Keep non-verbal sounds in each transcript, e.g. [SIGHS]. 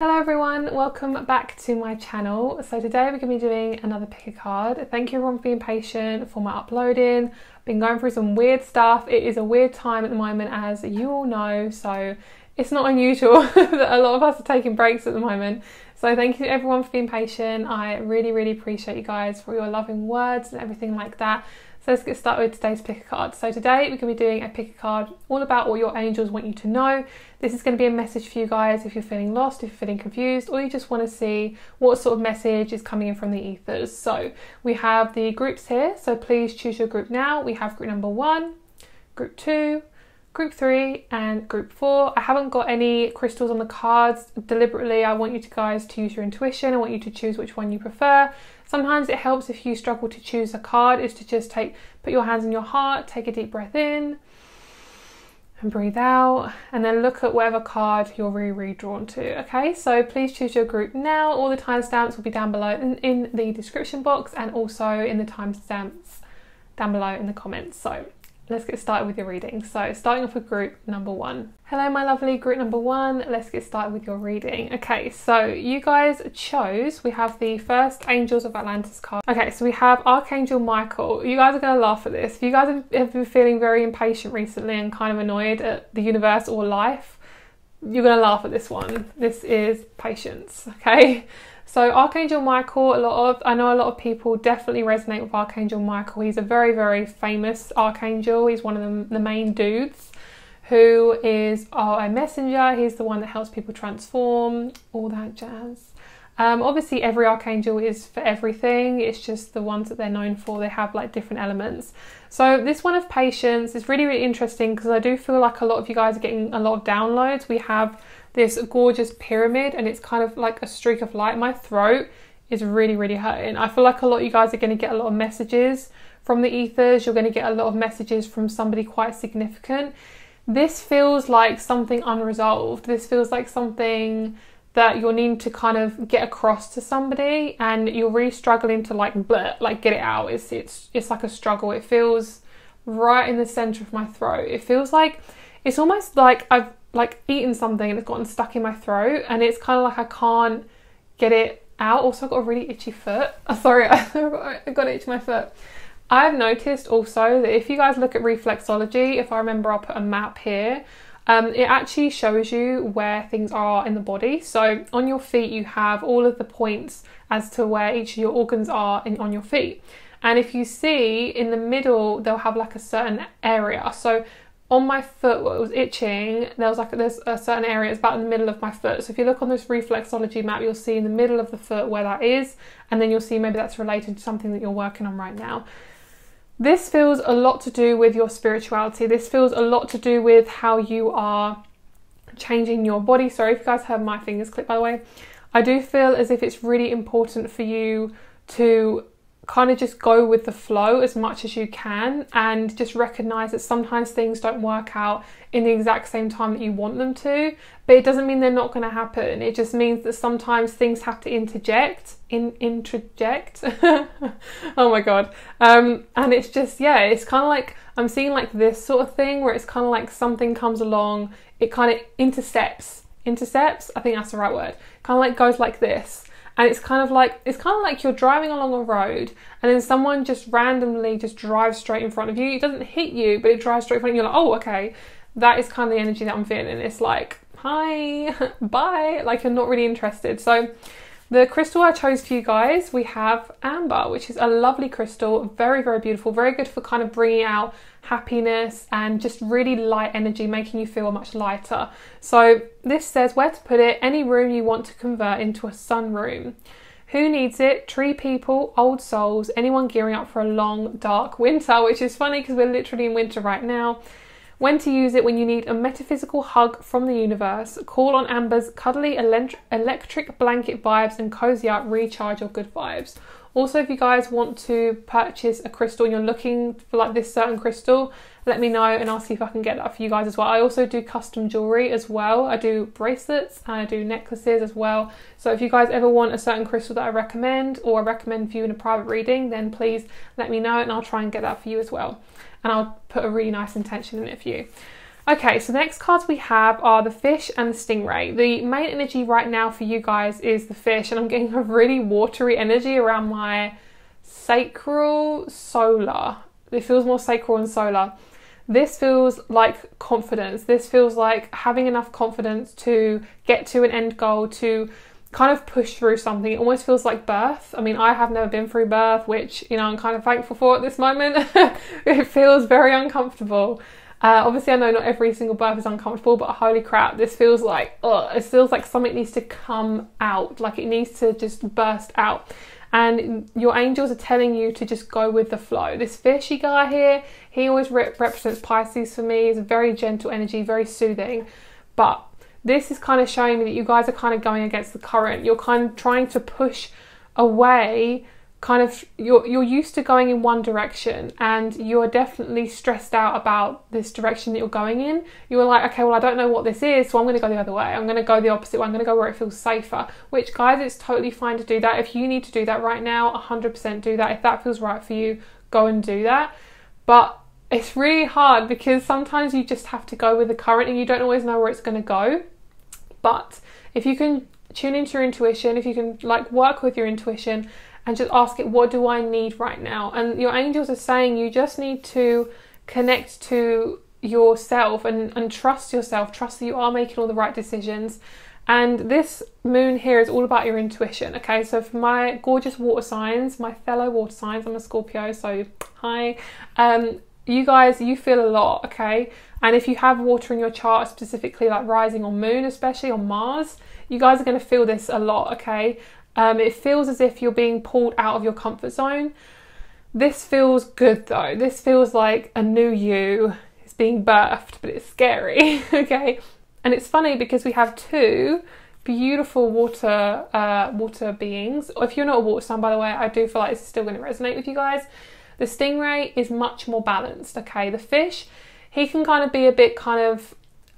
Hello everyone, welcome back to my channel. So today we're going to be doing another pick a card. Thank you everyone for being patient for my uploading. I've been going through some weird stuff. It is a weird time at the moment as you all know, so it's not unusual [LAUGHS] that a lot of us are taking breaks at the moment. So thank you everyone for being patient. I really, really appreciate you guys for your loving words and everything like that. So let's get started with today's pick a card. So today we're going to be doing a pick a card all about what your angels want you to know. This is going to be a message for you guys if you're feeling lost, if you're feeling confused, or you just want to see what sort of message is coming in from the ethers. So we have the groups here. So please choose your group now. We have group number one, group two, group three and group four. I haven't got any crystals on the cards deliberately. I want you to guys to use your intuition. I want you to choose which one you prefer. Sometimes it helps if you struggle to choose a card is to just take put your hands in your heart, take a deep breath in and breathe out and then look at whatever card you're really, really drawn to. Okay, so please choose your group now. All the timestamps will be down below in, in the description box and also in the timestamps down below in the comments. So let's get started with your reading. So, starting off with group number one. Hello, my lovely group number one. Let's get started with your reading. Okay, so you guys chose, we have the first Angels of Atlantis card. Okay, so we have Archangel Michael. You guys are going to laugh at this. If you guys have been feeling very impatient recently and kind of annoyed at the universe or life, you're going to laugh at this one. This is patience, okay? So Archangel Michael, a lot of I know a lot of people definitely resonate with Archangel Michael. He's a very very famous archangel. He's one of the, the main dudes who is a messenger. He's the one that helps people transform, all that jazz. Um, obviously, every archangel is for everything. It's just the ones that they're known for. They have like different elements. So this one of patience is really really interesting because I do feel like a lot of you guys are getting a lot of downloads. We have this gorgeous pyramid and it's kind of like a streak of light. My throat is really, really hurting. I feel like a lot of you guys are going to get a lot of messages from the ethers. You're going to get a lot of messages from somebody quite significant. This feels like something unresolved. This feels like something that you're needing to kind of get across to somebody and you're really struggling to like blurt, like get it out. It's it's it's like a struggle. It feels right in the center of my throat. It feels like it's almost like I've like eaten something and it's gotten stuck in my throat and it's kind of like I can't get it out. Also, I've got a really itchy foot. Oh, [LAUGHS] sorry, [LAUGHS] I got to itch my foot. I've noticed also that if you guys look at reflexology, if I remember, I'll put a map here. Um, it actually shows you where things are in the body. So on your feet, you have all of the points as to where each of your organs are in, on your feet. And if you see in the middle, they'll have like a certain area. So on my foot what was itching. There was like there's a certain area it's about in the middle of my foot. So if you look on this reflexology map you'll see in the middle of the foot where that is. And then you'll see maybe that's related to something that you're working on right now. This feels a lot to do with your spirituality. This feels a lot to do with how you are changing your body. Sorry if you guys heard my fingers click by the way. I do feel as if it's really important for you to kind of just go with the flow as much as you can and just recognize that sometimes things don't work out in the exact same time that you want them to but it doesn't mean they're not going to happen. It just means that sometimes things have to interject in interject [LAUGHS] oh my god. Um and it's just yeah it's kind of like i'm seeing like this sort of thing where it's kind of like something comes along it kind of intercepts intercepts i think that's the right word kind of like goes like this and it's kind of like it's kind of like you're driving along a road and then someone just randomly just drives straight in front of you. It doesn't hit you but it drives straight in front of you. You're like oh okay. That is kind of the energy that i'm feeling. It's like hi [LAUGHS] bye. Like you're not really interested. So the crystal I chose for you guys, we have amber, which is a lovely crystal, very, very beautiful, very good for kind of bringing out happiness and just really light energy, making you feel much lighter. So this says where to put it, any room you want to convert into a sun room. Who needs it? Tree people, old souls, anyone gearing up for a long, dark winter, which is funny because we're literally in winter right now. When to use it when you need a metaphysical hug from the universe. Call on Amber's cuddly electric blanket vibes and cozy up, recharge your good vibes. Also, if you guys want to purchase a crystal and you're looking for like this certain crystal, let me know and I'll see if I can get that for you guys as well. I also do custom jewelry as well. I do bracelets and I do necklaces as well. So if you guys ever want a certain crystal that I recommend or I recommend for you in a private reading, then please let me know and I'll try and get that for you as well and I'll put a really nice intention in it for you. Okay, so the next cards we have are the fish and the stingray. The main energy right now for you guys is the fish, and I'm getting a really watery energy around my sacral solar. It feels more sacral and solar. This feels like confidence. This feels like having enough confidence to get to an end goal, to kind of push through something. It almost feels like birth. I mean, I have never been through birth, which, you know, I'm kind of thankful for at this moment. [LAUGHS] it feels very uncomfortable. Uh, obviously, I know not every single birth is uncomfortable, but holy crap, this feels like, it feels like something needs to come out, like it needs to just burst out and your angels are telling you to just go with the flow. This fishy guy here, he always re- represents Pisces for me. He's a very gentle energy, very soothing. But this is kind of showing me that you guys are kind of going against the current. You're kind of trying to push away kind of you're you're used to going in one direction and you're definitely stressed out about this direction that you're going in. You're like okay well I don't know what this is so I'm going to go the other way. I'm going to go the opposite way. I'm going to go where it feels safer. Which guys it's totally fine to do that. If you need to do that right now 100% do that. If that feels right for you go and do that. But it's really hard because sometimes you just have to go with the current and you don't always know where it's going to go but if you can tune into your intuition if you can like work with your intuition and just ask it, what do I need right now? And your angels are saying you just need to connect to yourself and, and trust yourself, trust that you are making all the right decisions. And this moon here is all about your intuition. Okay, so for my gorgeous water signs, my fellow water signs, I'm a Scorpio, so hi. Um, you guys, you feel a lot, okay? And if you have water in your chart, specifically like rising or moon, especially on Mars, you guys are going to feel this a lot, okay? Um, it feels as if you're being pulled out of your comfort zone. This feels good though. This feels like a new you is being birthed, but it's scary, [LAUGHS] okay? And it's funny because we have two beautiful water uh, water beings. If you're not a water sign, by the way, I do feel like it's still going to resonate with you guys. The stingray is much more balanced, okay? The fish, he can kind of be a bit kind of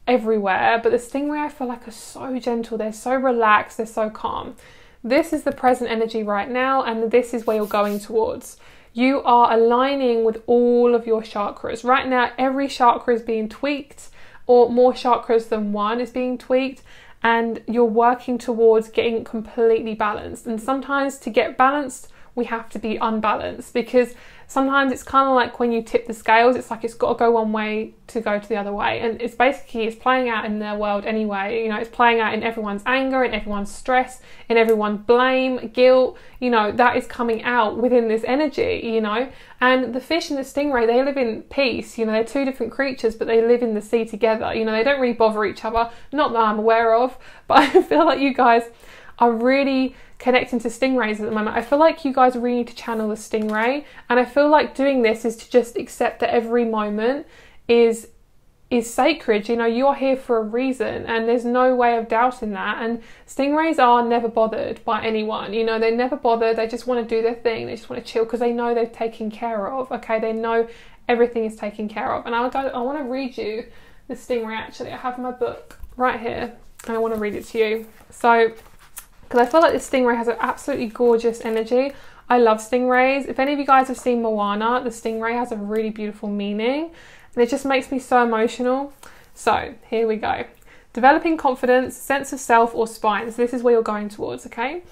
everywhere, but the stingray I feel like are so gentle, they're so relaxed, they're so calm. This is the present energy right now, and this is where you're going towards. You are aligning with all of your chakras. Right now, every chakra is being tweaked, or more chakras than one is being tweaked, and you're working towards getting completely balanced. And sometimes to get balanced, we have to be unbalanced because sometimes it's kind of like when you tip the scales it's like it's got to go one way to go to the other way. And it's basically it's playing out in their world anyway you know it's playing out in everyone's anger in everyone's stress in everyone's blame guilt you know that is coming out within this energy you know. And the fish and the stingray they live in peace you know they're two different creatures but they live in the sea together. You know they don't really bother each other not that i'm aware of [LAUGHS] but i feel like you guys are really connecting to stingrays at the moment. I feel like you guys really need to channel the stingray, and I feel like doing this is to just accept that every moment is is sacred. You know, you are here for a reason, and there's no way of doubting that. And stingrays are never bothered by anyone. You know, they're never bother. They just want to do their thing. They just want to chill because they know they're taken care of. Okay, they know everything is taken care of. And I I want to read you the stingray. Actually, I have my book right here, and I want to read it to you. So because I feel like this stingray has an absolutely gorgeous energy. I love stingrays. If any of you guys have seen Moana, the stingray has a really beautiful meaning and it just makes me so emotional. So here we go. Developing confidence, sense of self, or spines. This is where you're going towards, okay?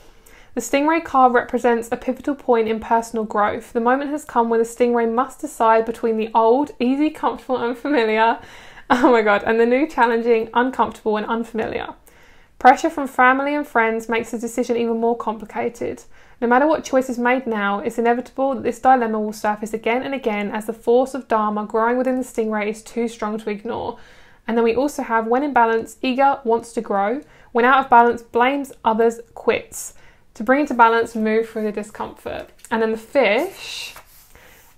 The stingray card represents a pivotal point in personal growth. The moment has come when the stingray must decide between the old, easy, comfortable, and familiar, [LAUGHS] oh my god, and the new, challenging, uncomfortable, and unfamiliar. Pressure from family and friends makes the decision even more complicated. No matter what choice is made now, it's inevitable that this dilemma will surface again and again as the force of Dharma growing within the stingray is too strong to ignore. And then we also have when in balance, eager wants to grow, when out of balance, blames others, quits. To bring into balance, move through the discomfort. And then the fish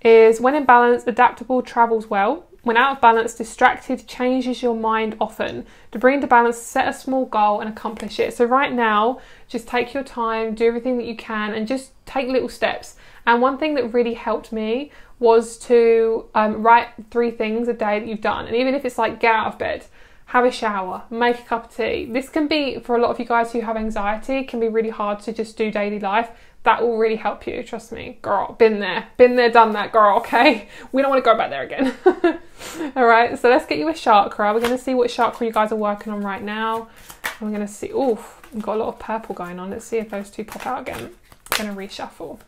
is when in balance, adaptable travels well, when out of balance, distracted changes your mind often. To bring into balance, set a small goal and accomplish it. So, right now, just take your time, do everything that you can, and just take little steps. And one thing that really helped me was to um, write three things a day that you've done. And even if it's like get out of bed, have a shower, make a cup of tea. This can be, for a lot of you guys who have anxiety, can be really hard to just do daily life. That will really help you, trust me. Girl, been there, been there, done that, girl, okay? We don't want to go back there again. [LAUGHS] All right, so let's get you a chakra. We're going to see what chakra you guys are working on right now. I'm going to see, oof, we've got a lot of purple going on. Let's see if those two pop out again. I'm going to reshuffle.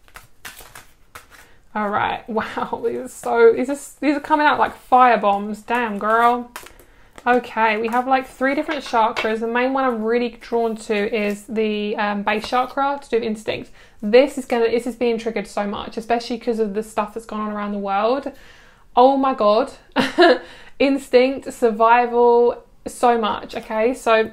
All right, [LAUGHS] wow, these are so, these are, these are coming out like fire bombs. Damn, girl. Okay, we have like three different chakras. The main one I'm really drawn to is the um, base chakra to do with instinct. This is gonna, this is being triggered so much, especially because of the stuff that's gone on around the world. Oh my god, [LAUGHS] instinct, survival, so much. Okay, so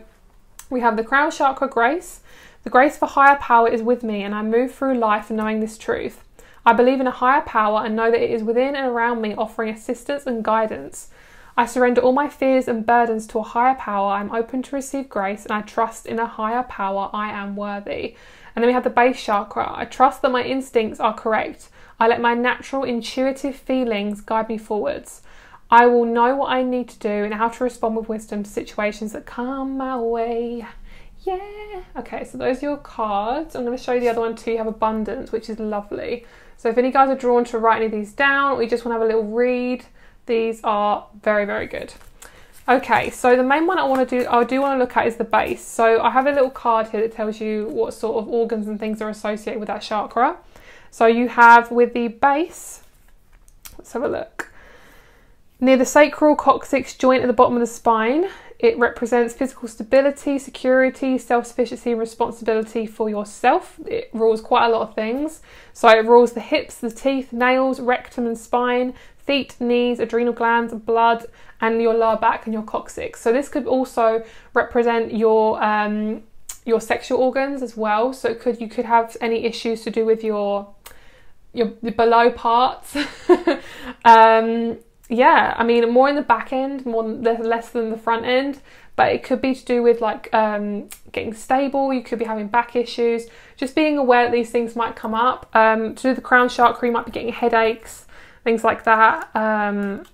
we have the crown chakra grace. The grace for higher power is with me, and I move through life knowing this truth. I believe in a higher power and know that it is within and around me, offering assistance and guidance. I surrender all my fears and burdens to a higher power. I'm open to receive grace and I trust in a higher power. I am worthy. And then we have the base chakra. I trust that my instincts are correct. I let my natural intuitive feelings guide me forwards. I will know what I need to do and how to respond with wisdom to situations that come my way. Yeah. Okay, so those are your cards. I'm going to show you the other one too. You have abundance, which is lovely. So if any guys are drawn to write any of these down or you just want to have a little read, these are very, very good. Okay, so the main one I want to do, I do want to look at is the base. So I have a little card here that tells you what sort of organs and things are associated with that chakra. So you have with the base, let's have a look. Near the sacral coccyx joint at the bottom of the spine, it represents physical stability, security, self sufficiency, and responsibility for yourself. It rules quite a lot of things. So it rules the hips, the teeth, nails, rectum, and spine, feet, knees, adrenal glands, blood, and your lower back and your coccyx. So this could also represent your um, your sexual organs as well. So could you could have any issues to do with your your below parts. [LAUGHS] um, yeah, I mean, more in the back end, more less than the front end. But it could be to do with like um, getting stable. You could be having back issues. Just being aware that these things might come up. Um, to do the crown chakra, you might be getting headaches, things like that. Um,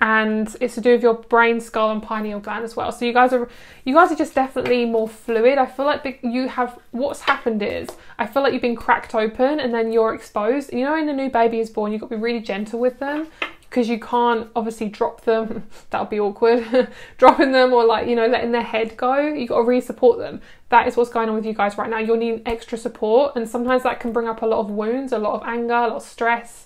and it's to do with your brain, skull, and pineal gland as well. So you guys are, you guys are just definitely more fluid. I feel like you have. What's happened is, I feel like you've been cracked open and then you're exposed. You know, when a new baby is born, you've got to be really gentle with them because you can't obviously drop them [LAUGHS] that would be awkward [LAUGHS] dropping them or like you know letting their head go you got to really support them that is what's going on with you guys right now you're needing extra support and sometimes that can bring up a lot of wounds a lot of anger a lot of stress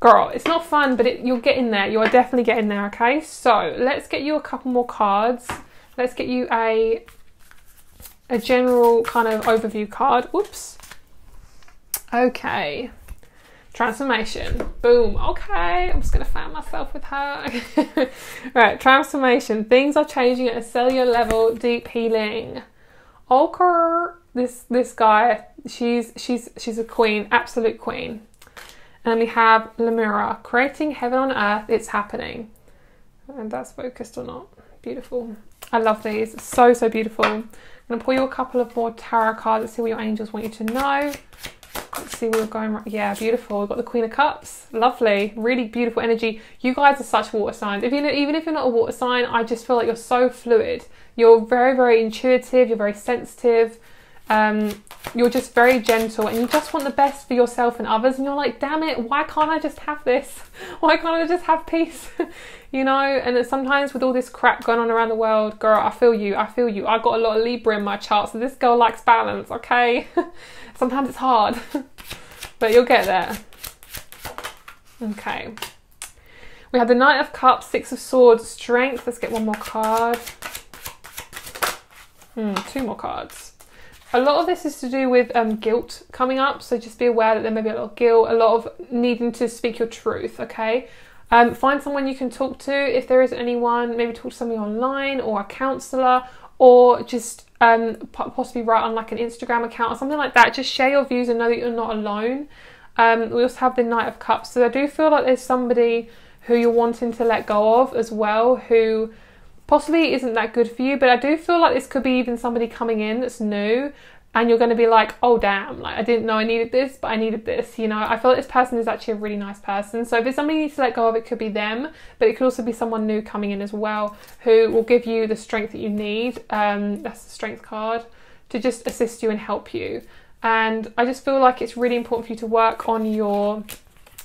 girl it's not fun but it, you're getting there you are definitely getting there okay so let's get you a couple more cards let's get you a a general kind of overview card whoops okay Transformation. Boom. Okay, I'm just gonna fan myself with her. [LAUGHS] right, transformation. Things are changing at a cellular level. Deep healing. Okay. This this guy, she's she's she's a queen, absolute queen. And we have Lemuria, creating heaven on earth. It's happening. And that's focused or not. Beautiful. I love these. So so beautiful. I'm gonna pull you a couple of more tarot cards. Let's see what your angels want you to know. Let's see, where we're going right. Yeah, beautiful. We've got the Queen of Cups. Lovely. Really beautiful energy. You guys are such water signs. If you know, even if you're not a water sign, I just feel like you're so fluid. You're very, very intuitive. You're very sensitive. Um, you're just very gentle and you just want the best for yourself and others. And you're like, damn it, why can't I just have this? [LAUGHS] Why can't I just have peace? [LAUGHS] you know, and sometimes with all this crap going on around the world, girl, I feel you. I feel you. I got a lot of Libra in my chart, so this girl likes balance, okay? [LAUGHS] Sometimes it's hard, but you'll get there. Okay. We have the Knight of Cups, Six of Swords, Strength. Let's get one more card. Hmm, two more cards. A lot of this is to do with um, guilt coming up, so just be aware that there may be a lot of guilt, a lot of needing to speak your truth, okay? Um, find someone you can talk to if there isn't anyone, maybe talk to somebody online or a counsellor or just um, possibly write on like an Instagram account or something like that. Just share your views and know that you're not alone. Um, we also have the Knight of Cups. So I do feel like there's somebody who you're wanting to let go of as well who possibly isn't that good for you. But I do feel like this could be even somebody coming in that's new. and you're going to be like, oh damn, like I didn't know I needed this, but I needed this. You know, I feel like this person is actually a really nice person. So if it's somebody you need to let go of, it could be them, but it could also be someone new coming in as well who will give you the strength that you need. Um, that's the strength card to just assist you and help you. And I just feel like it's really important for you to work on your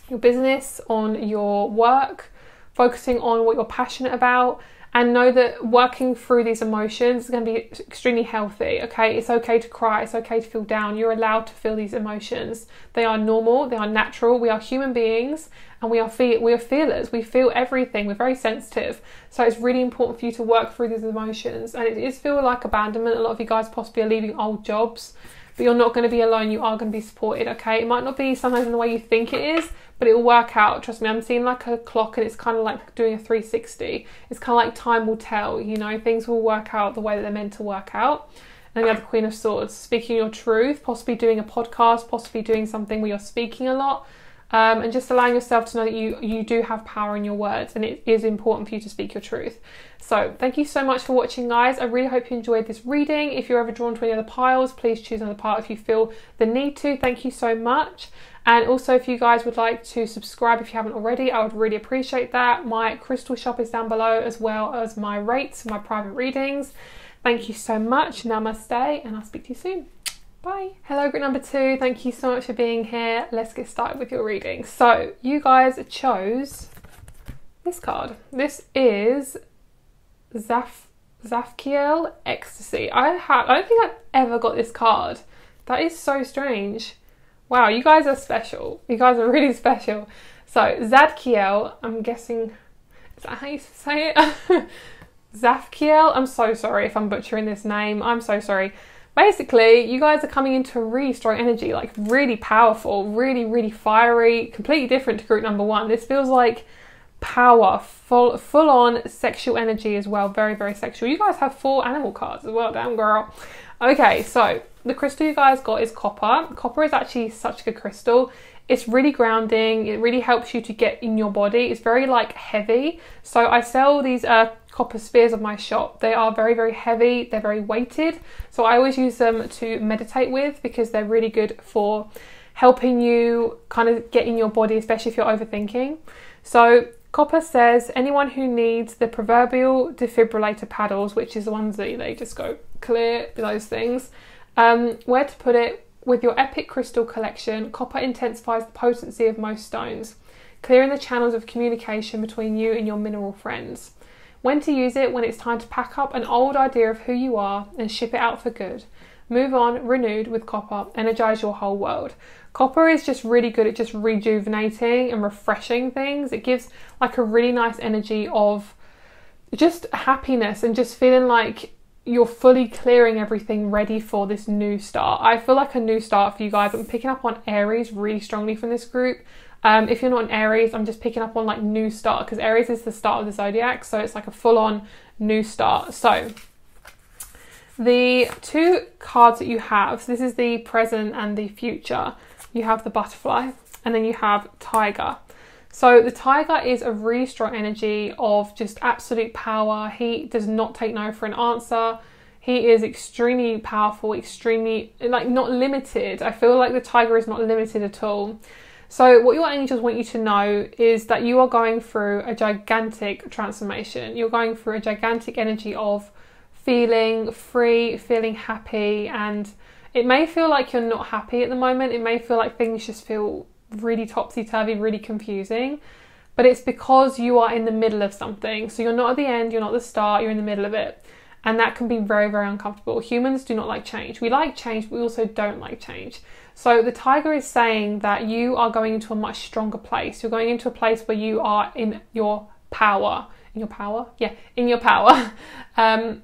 your business, on your work, focusing on what you're passionate about and know that working through these emotions is going to be extremely healthy. Okay, it's okay to cry, it's okay to feel down. You're allowed to feel these emotions. They are normal, they are natural. We are human beings and we are fe- we are feelers. We feel everything. We're very sensitive. So it's really important for you to work through these emotions. And it is feel like abandonment. A lot of you guys possibly are leaving old jobs but you're not going to be alone. You are going to be supported, okay? It might not be sometimes in the way you think it is, but it will work out. Trust me, I'm seeing like a clock and it's kind of like doing a 360. It's kind of like time will tell, you know, things will work out the way that they're meant to work out. And the Queen of Swords, speaking your truth, possibly doing a podcast, possibly doing something where you're speaking a lot. Um, and just allowing yourself to know that you you do have power in your words and it is important for you to speak your truth so thank you so much for watching guys i really hope you enjoyed this reading if you're ever drawn to any other piles please choose another pile if you feel the need to thank you so much and also, if you guys would like to subscribe if you haven't already, I would really appreciate that. My crystal shop is down below, as well as my rates, my private readings. Thank you so much. Namaste, and I'll speak to you soon. Bye. Hello, group number two. Thank you so much for being here. Let's get started with your reading. So, you guys chose this card. This is Zaf Zafkiel Ecstasy. I have I don't think I've ever got this card. That is so strange. Wow, you guys are special. You guys are really special. So Zadkiel, I'm guessing, is that how you say it? [LAUGHS] Zafkiel, I'm so sorry if I'm butchering this name. I'm so sorry. Basically, you guys are coming into really strong energy, like really powerful, really, really fiery, completely different to group number one. This feels like power, full, full on sexual energy as well. Very, very sexual. You guys have four animal cards as well, damn girl. Okay, so the crystal you guys got is copper. Copper is actually such a good crystal. It's really grounding. It really helps you to get in your body. It's very like heavy. So I sell these uh, copper spheres of my shop. They are very, very heavy. They're very weighted. So I always use them to meditate with because they're really good for helping you kind of get in your body, especially if you're overthinking. So Copper says anyone who needs the proverbial defibrillator paddles, which is the ones that they just go clear, those things, um, where to put it? With your epic crystal collection, copper intensifies the potency of most stones, clearing the channels of communication between you and your mineral friends. When to use it when it's time to pack up an old idea of who you are and ship it out for good. Move on, renewed with copper, energize your whole world. Copper is just really good at just rejuvenating and refreshing things. It gives like a really nice energy of just happiness and just feeling like you're fully clearing everything ready for this new start. I feel like a new start for you guys. I'm picking up on Aries really strongly from this group. Um, if you're not an Aries, I'm just picking up on like new start because Aries is the start of the zodiac, so it's like a full on new start. So, the two cards that you have so this is the present and the future. You have the butterfly, and then you have tiger. So the tiger is a really strong energy of just absolute power. He does not take no for an answer. He is extremely powerful, extremely like not limited. I feel like the tiger is not limited at all. So what your angels want you to know is that you are going through a gigantic transformation. You're going through a gigantic energy of feeling free, feeling happy and it may feel like you're not happy at the moment. It may feel like things just feel really topsy turvy, really confusing. But it's because you are in the middle of something. So you're not at the end, you're not the start, you're in the middle of it. And that can be very, very uncomfortable. Humans do not like change. We like change, but we also don't like change. So the tiger is saying that you are going into a much stronger place. You're going into a place where you are in your power. In your power? Yeah, in your power. [LAUGHS] Um,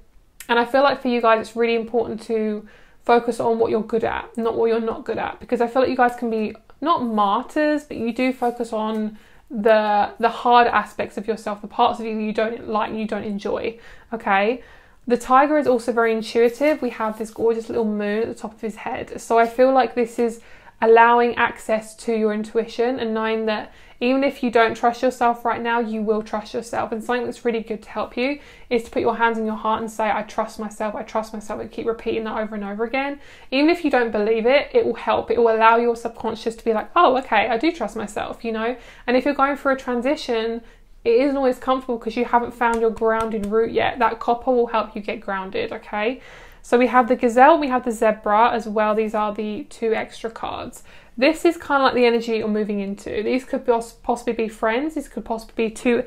and I feel like for you guys, it's really important to focus on what you're good at, not what you're not good at. Because I feel like you guys can be not martyrs, but you do focus on the the hard aspects of yourself, the parts of you you don't like, and you don't enjoy. Okay. The tiger is also very intuitive. We have this gorgeous little moon at the top of his head. So I feel like this is allowing access to your intuition and knowing that even if you don't trust yourself right now, you will trust yourself. And something that's really good to help you is to put your hands in your heart and say, I trust myself, I trust myself, and keep repeating that over and over again. Even if you don't believe it, it will help. It will allow your subconscious to be like, oh, okay, I do trust myself, you know? And if you're going through a transition, it isn't always comfortable because you haven't found your grounded root yet. That copper will help you get grounded, okay? So we have the gazelle, we have the zebra as well. These are the two extra cards. This is kind of like the energy you're moving into. These could possibly be friends. These could possibly be two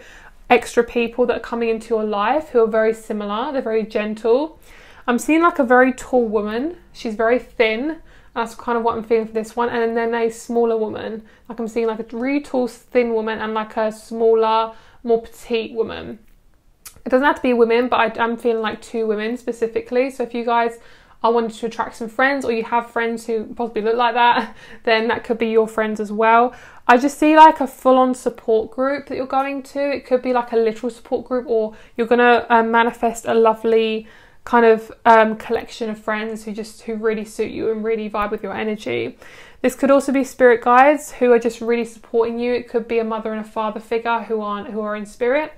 extra people that are coming into your life who are very similar. They're very gentle. I'm seeing like a very tall woman. She's very thin. That's kind of what I'm feeling for this one. And then a smaller woman. Like I'm seeing like a really tall, thin woman and like a smaller, more petite woman. It doesn't have to be women, but I, I'm feeling like two women specifically. So if you guys are wanting to attract some friends or you have friends who possibly look like that, [LAUGHS] then that could be your friends as well. I just see like a full on support group that you're going to. It could be like a literal support group, or you're going to um, manifest a lovely kind of um, collection of friends who just who really suit you and really vibe with your energy. This could also be spirit guides who are just really supporting you. It could be a mother and a father figure who aren't who are in spirit.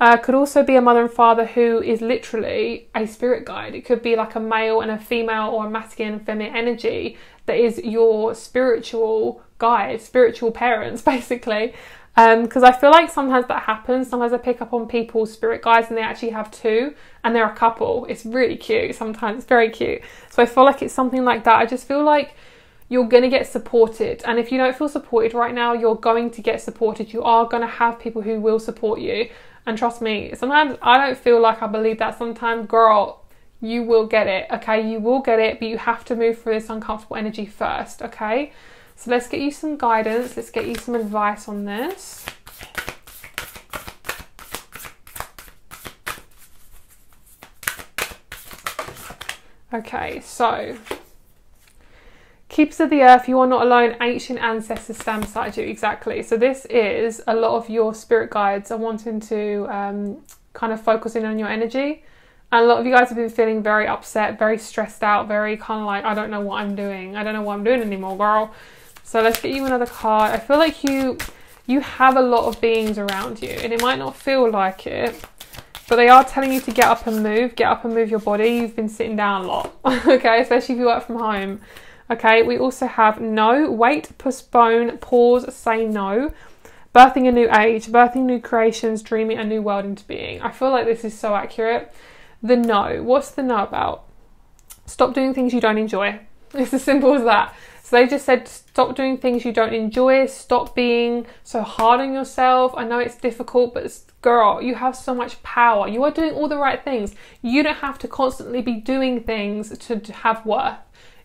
Uh, could also be a mother and father who is literally a spirit guide. It could be like a male and a female or a masculine and feminine energy that is your spiritual guide, spiritual parents, [LAUGHS] basically. Because um, I feel like sometimes that happens. Sometimes I pick up on people's spirit guides and they actually have two and they're a couple. It's really cute. Sometimes it's very cute. So I feel like it's something like that. I just feel like you're going to get supported. And if you don't feel supported right now, you're going to get supported. You are going to have people who will support you. And trust me, sometimes I don't feel like I believe that. Sometimes, girl, you will get it, okay? You will get it, but you have to move through this uncomfortable energy first, okay? So let's get you some guidance, let's get you some advice on this. Okay, so Keepers of the Earth, you are not alone. Ancient ancestors stand beside you. Exactly. So this is a lot of your spirit guides are wanting to um, kind of focus in on your energy. And a lot of you guys have been feeling very upset, very stressed out, very kind of like, I don't know what I'm doing. I don't know what I'm doing anymore, girl. So let's get you another card. I feel like you you have a lot of beings around you, and it might not feel like it, but they are telling you to get up and move. Get up and move your body. You've been sitting down a lot, [LAUGHS] okay? Especially if you work from home. Okay, we also have no, wait, postpone, pause, say no. Birthing a new age, birthing new creations, dreaming a new world into being. I feel like this is so accurate. The no, what's the no about? Stop doing things you don't enjoy. [LAUGHS] It's as simple as that. So they just said stop doing things you don't enjoy, stop being so hard on yourself. I know it's difficult, but girl, you have so much power. You are doing all the right things. You don't have to constantly be doing things to have worth.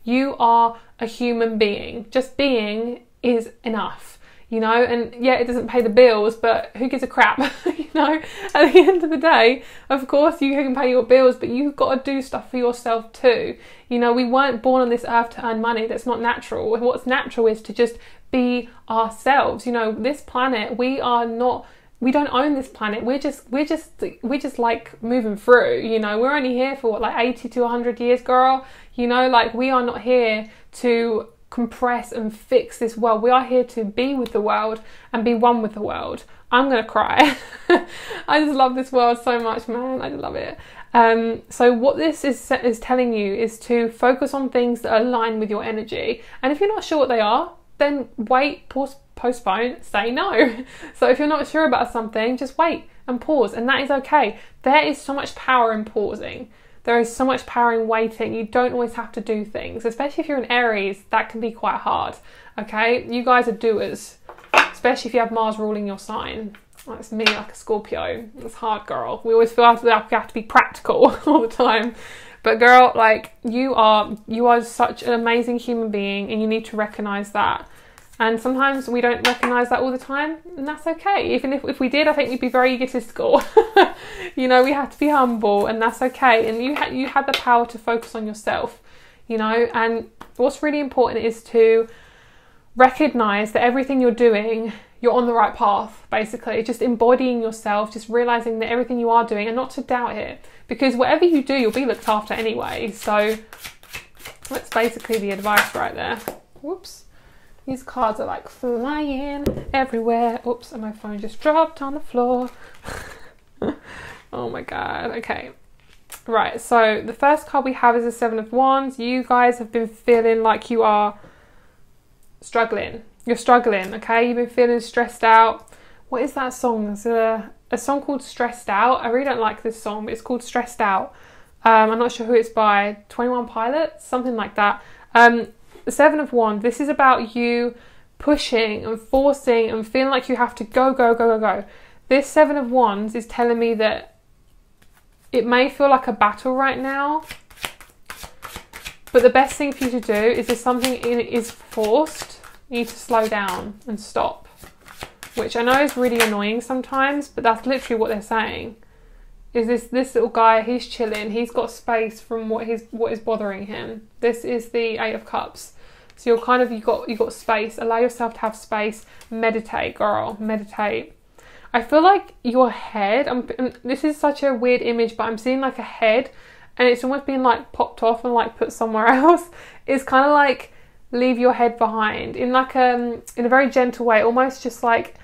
You are a human being. Just being is enough, you know? And yeah, it doesn't pay the bills, but who gives a crap, [LAUGHS] you know? At the end of the day, of course, you can pay your bills, but you've got to do stuff for yourself too. You know, we weren't born on this earth to earn money. That's not natural. What's natural is to just be ourselves. You know, this planet, we are not we don't own this planet. We're just we're just we're just like moving through, you know. We're only here for what like 80 to 100 years, girl. You know, like we are not here to compress and fix this world. We are here to be with the world and be one with the world. I'm gonna cry. [LAUGHS] I just love this world so much, man. I love it. Um, so what this is is telling you is to focus on things that align with your energy. And if you're not sure what they are, then wait, pause, postpone, say no. [LAUGHS] So if you're not sure about something, just wait and pause, and that is okay. There is so much power in pausing. There is so much power in waiting. You don't always have to do things, especially if you're an Aries, that can be quite hard. Okay, you guys are doers, especially if you have Mars ruling your sign. That's me, like a Scorpio. It's hard, girl. We always feel like we have to be practical [LAUGHS] all the time. But girl, like you are, you are such an amazing human being, and you need to recognize that. And sometimes we don't recognize that all the time, and that's okay. Even if, if we did, I think we'd be very egotistical. [LAUGHS] you know, we have to be humble, and that's okay. And you ha- you had the power to focus on yourself, you know. And what's really important is to recognize that everything you're doing, you're on the right path. Basically, just embodying yourself, just realizing that everything you are doing, and not to doubt it, because whatever you do, you'll be looked after anyway. So that's basically the advice right there. Whoops. These cards are like flying everywhere. Oops, and my phone just dropped on the floor. [LAUGHS] oh my god. Okay. Right, so the first card we have is the Seven of Wands. You guys have been feeling like you are struggling. You're struggling, okay? You've been feeling stressed out. What is that song? There's a, a song called Stressed Out. I really don't like this song, but it's called Stressed Out. Um, I'm not sure who it's by. 21 Pilots, something like that. Um, the Seven of Wands, this is about you pushing and forcing and feeling like you have to go, go, go, go, go. This Seven of Wands is telling me that it may feel like a battle right now, but the best thing for you to do is if something is forced, you need to slow down and stop. Which I know is really annoying sometimes, but that's literally what they're saying. Is this this little guy? He's chilling. He's got space from what his what is bothering him. This is the Eight of Cups. So you're kind of you got you got space. Allow yourself to have space. Meditate, girl. Meditate. I feel like your head. I'm, this is such a weird image, but I'm seeing like a head, and it's almost being like popped off and like put somewhere [LAUGHS] else. It's kind of like leave your head behind in like um in a very gentle way, almost just like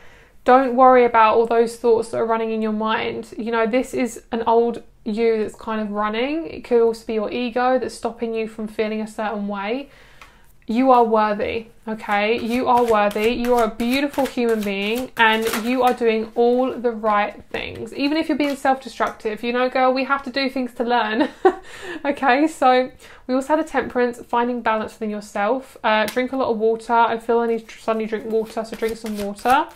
don't worry about all those thoughts that are running in your mind. You know, this is an old you that's kind of running. It could also be your ego that's stopping you from feeling a certain way you are worthy, okay? You are worthy. You are a beautiful human being and you are doing all the right things. Even if you're being self destructive, you know, girl, we have to do things to learn, [LAUGHS] okay? So, we also had a temperance, finding balance within yourself. Uh, drink a lot of water. I feel I need to suddenly drink water, so drink some water.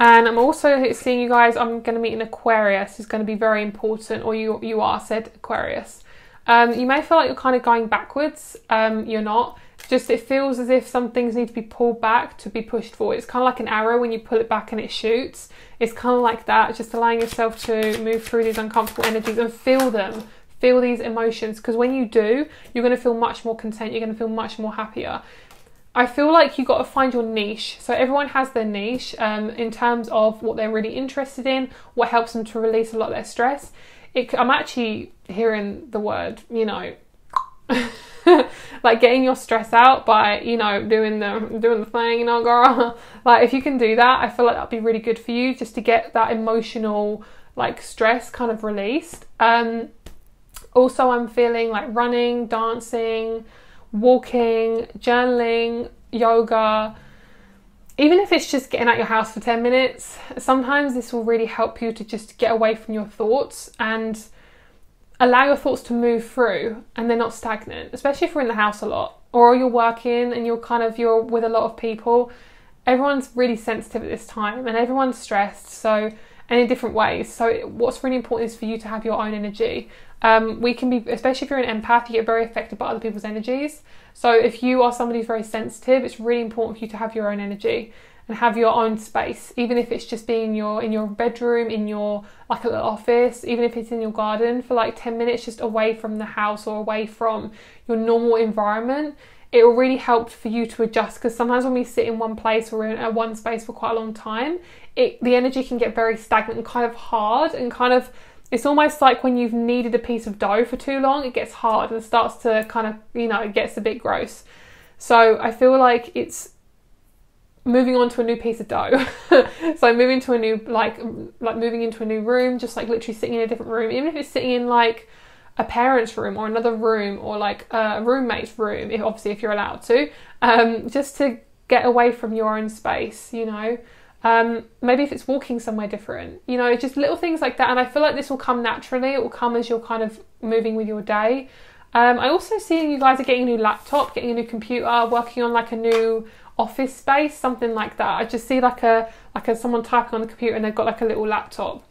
And I'm also seeing you guys, I'm going to meet an Aquarius, is going to be very important, or you, you are said Aquarius. Um, you may feel like you're kind of going backwards. Um, you're not. Just it feels as if some things need to be pulled back to be pushed forward. It's kind of like an arrow when you pull it back and it shoots. It's kind of like that. Just allowing yourself to move through these uncomfortable energies and feel them. Feel these emotions because when you do, you're going to feel much more content. You're going to feel much more happier. I feel like you've got to find your niche. So everyone has their niche um, in terms of what they're really interested in, what helps them to release a lot of their stress it, I'm actually hearing the word, you know, [LAUGHS] like getting your stress out by, you know, doing the doing the thing, you know, girl. [LAUGHS] like if you can do that, I feel like that'd be really good for you just to get that emotional like stress kind of released. Um also I'm feeling like running, dancing, walking, journaling, yoga, even if it's just getting out your house for 10 minutes, sometimes this will really help you to just get away from your thoughts and allow your thoughts to move through and they're not stagnant, especially if you're in the house a lot or you're working and you're kind of you're with a lot of people. Everyone's really sensitive at this time and everyone's stressed, so and in different ways. So what's really important is for you to have your own energy. Um, we can be, especially if you're an empath, you get very affected by other people's energies. So if you are somebody who's very sensitive, it's really important for you to have your own energy and have your own space, even if it's just being in your in your bedroom, in your like a little office, even if it's in your garden for like 10 minutes just away from the house or away from your normal environment. It will really help for you to adjust because sometimes when we sit in one place or in one space for quite a long time, it the energy can get very stagnant and kind of hard and kind of it's almost like when you've kneaded a piece of dough for too long, it gets hard and starts to kind of, you know, it gets a bit gross. So I feel like it's moving on to a new piece of dough. [LAUGHS] so moving to a new, like, like moving into a new room, just like literally sitting in a different room, even if it's sitting in like a parent's room or another room or like a roommate's room, if obviously if you're allowed to, um, just to get away from your own space, you know. Um, maybe if it's walking somewhere different, you know, just little things like that. And I feel like this will come naturally. It will come as you're kind of moving with your day. Um, I also see you guys are getting a new laptop, getting a new computer, working on like a new office space, something like that. I just see like a like a someone typing on the computer and they've got like a little laptop.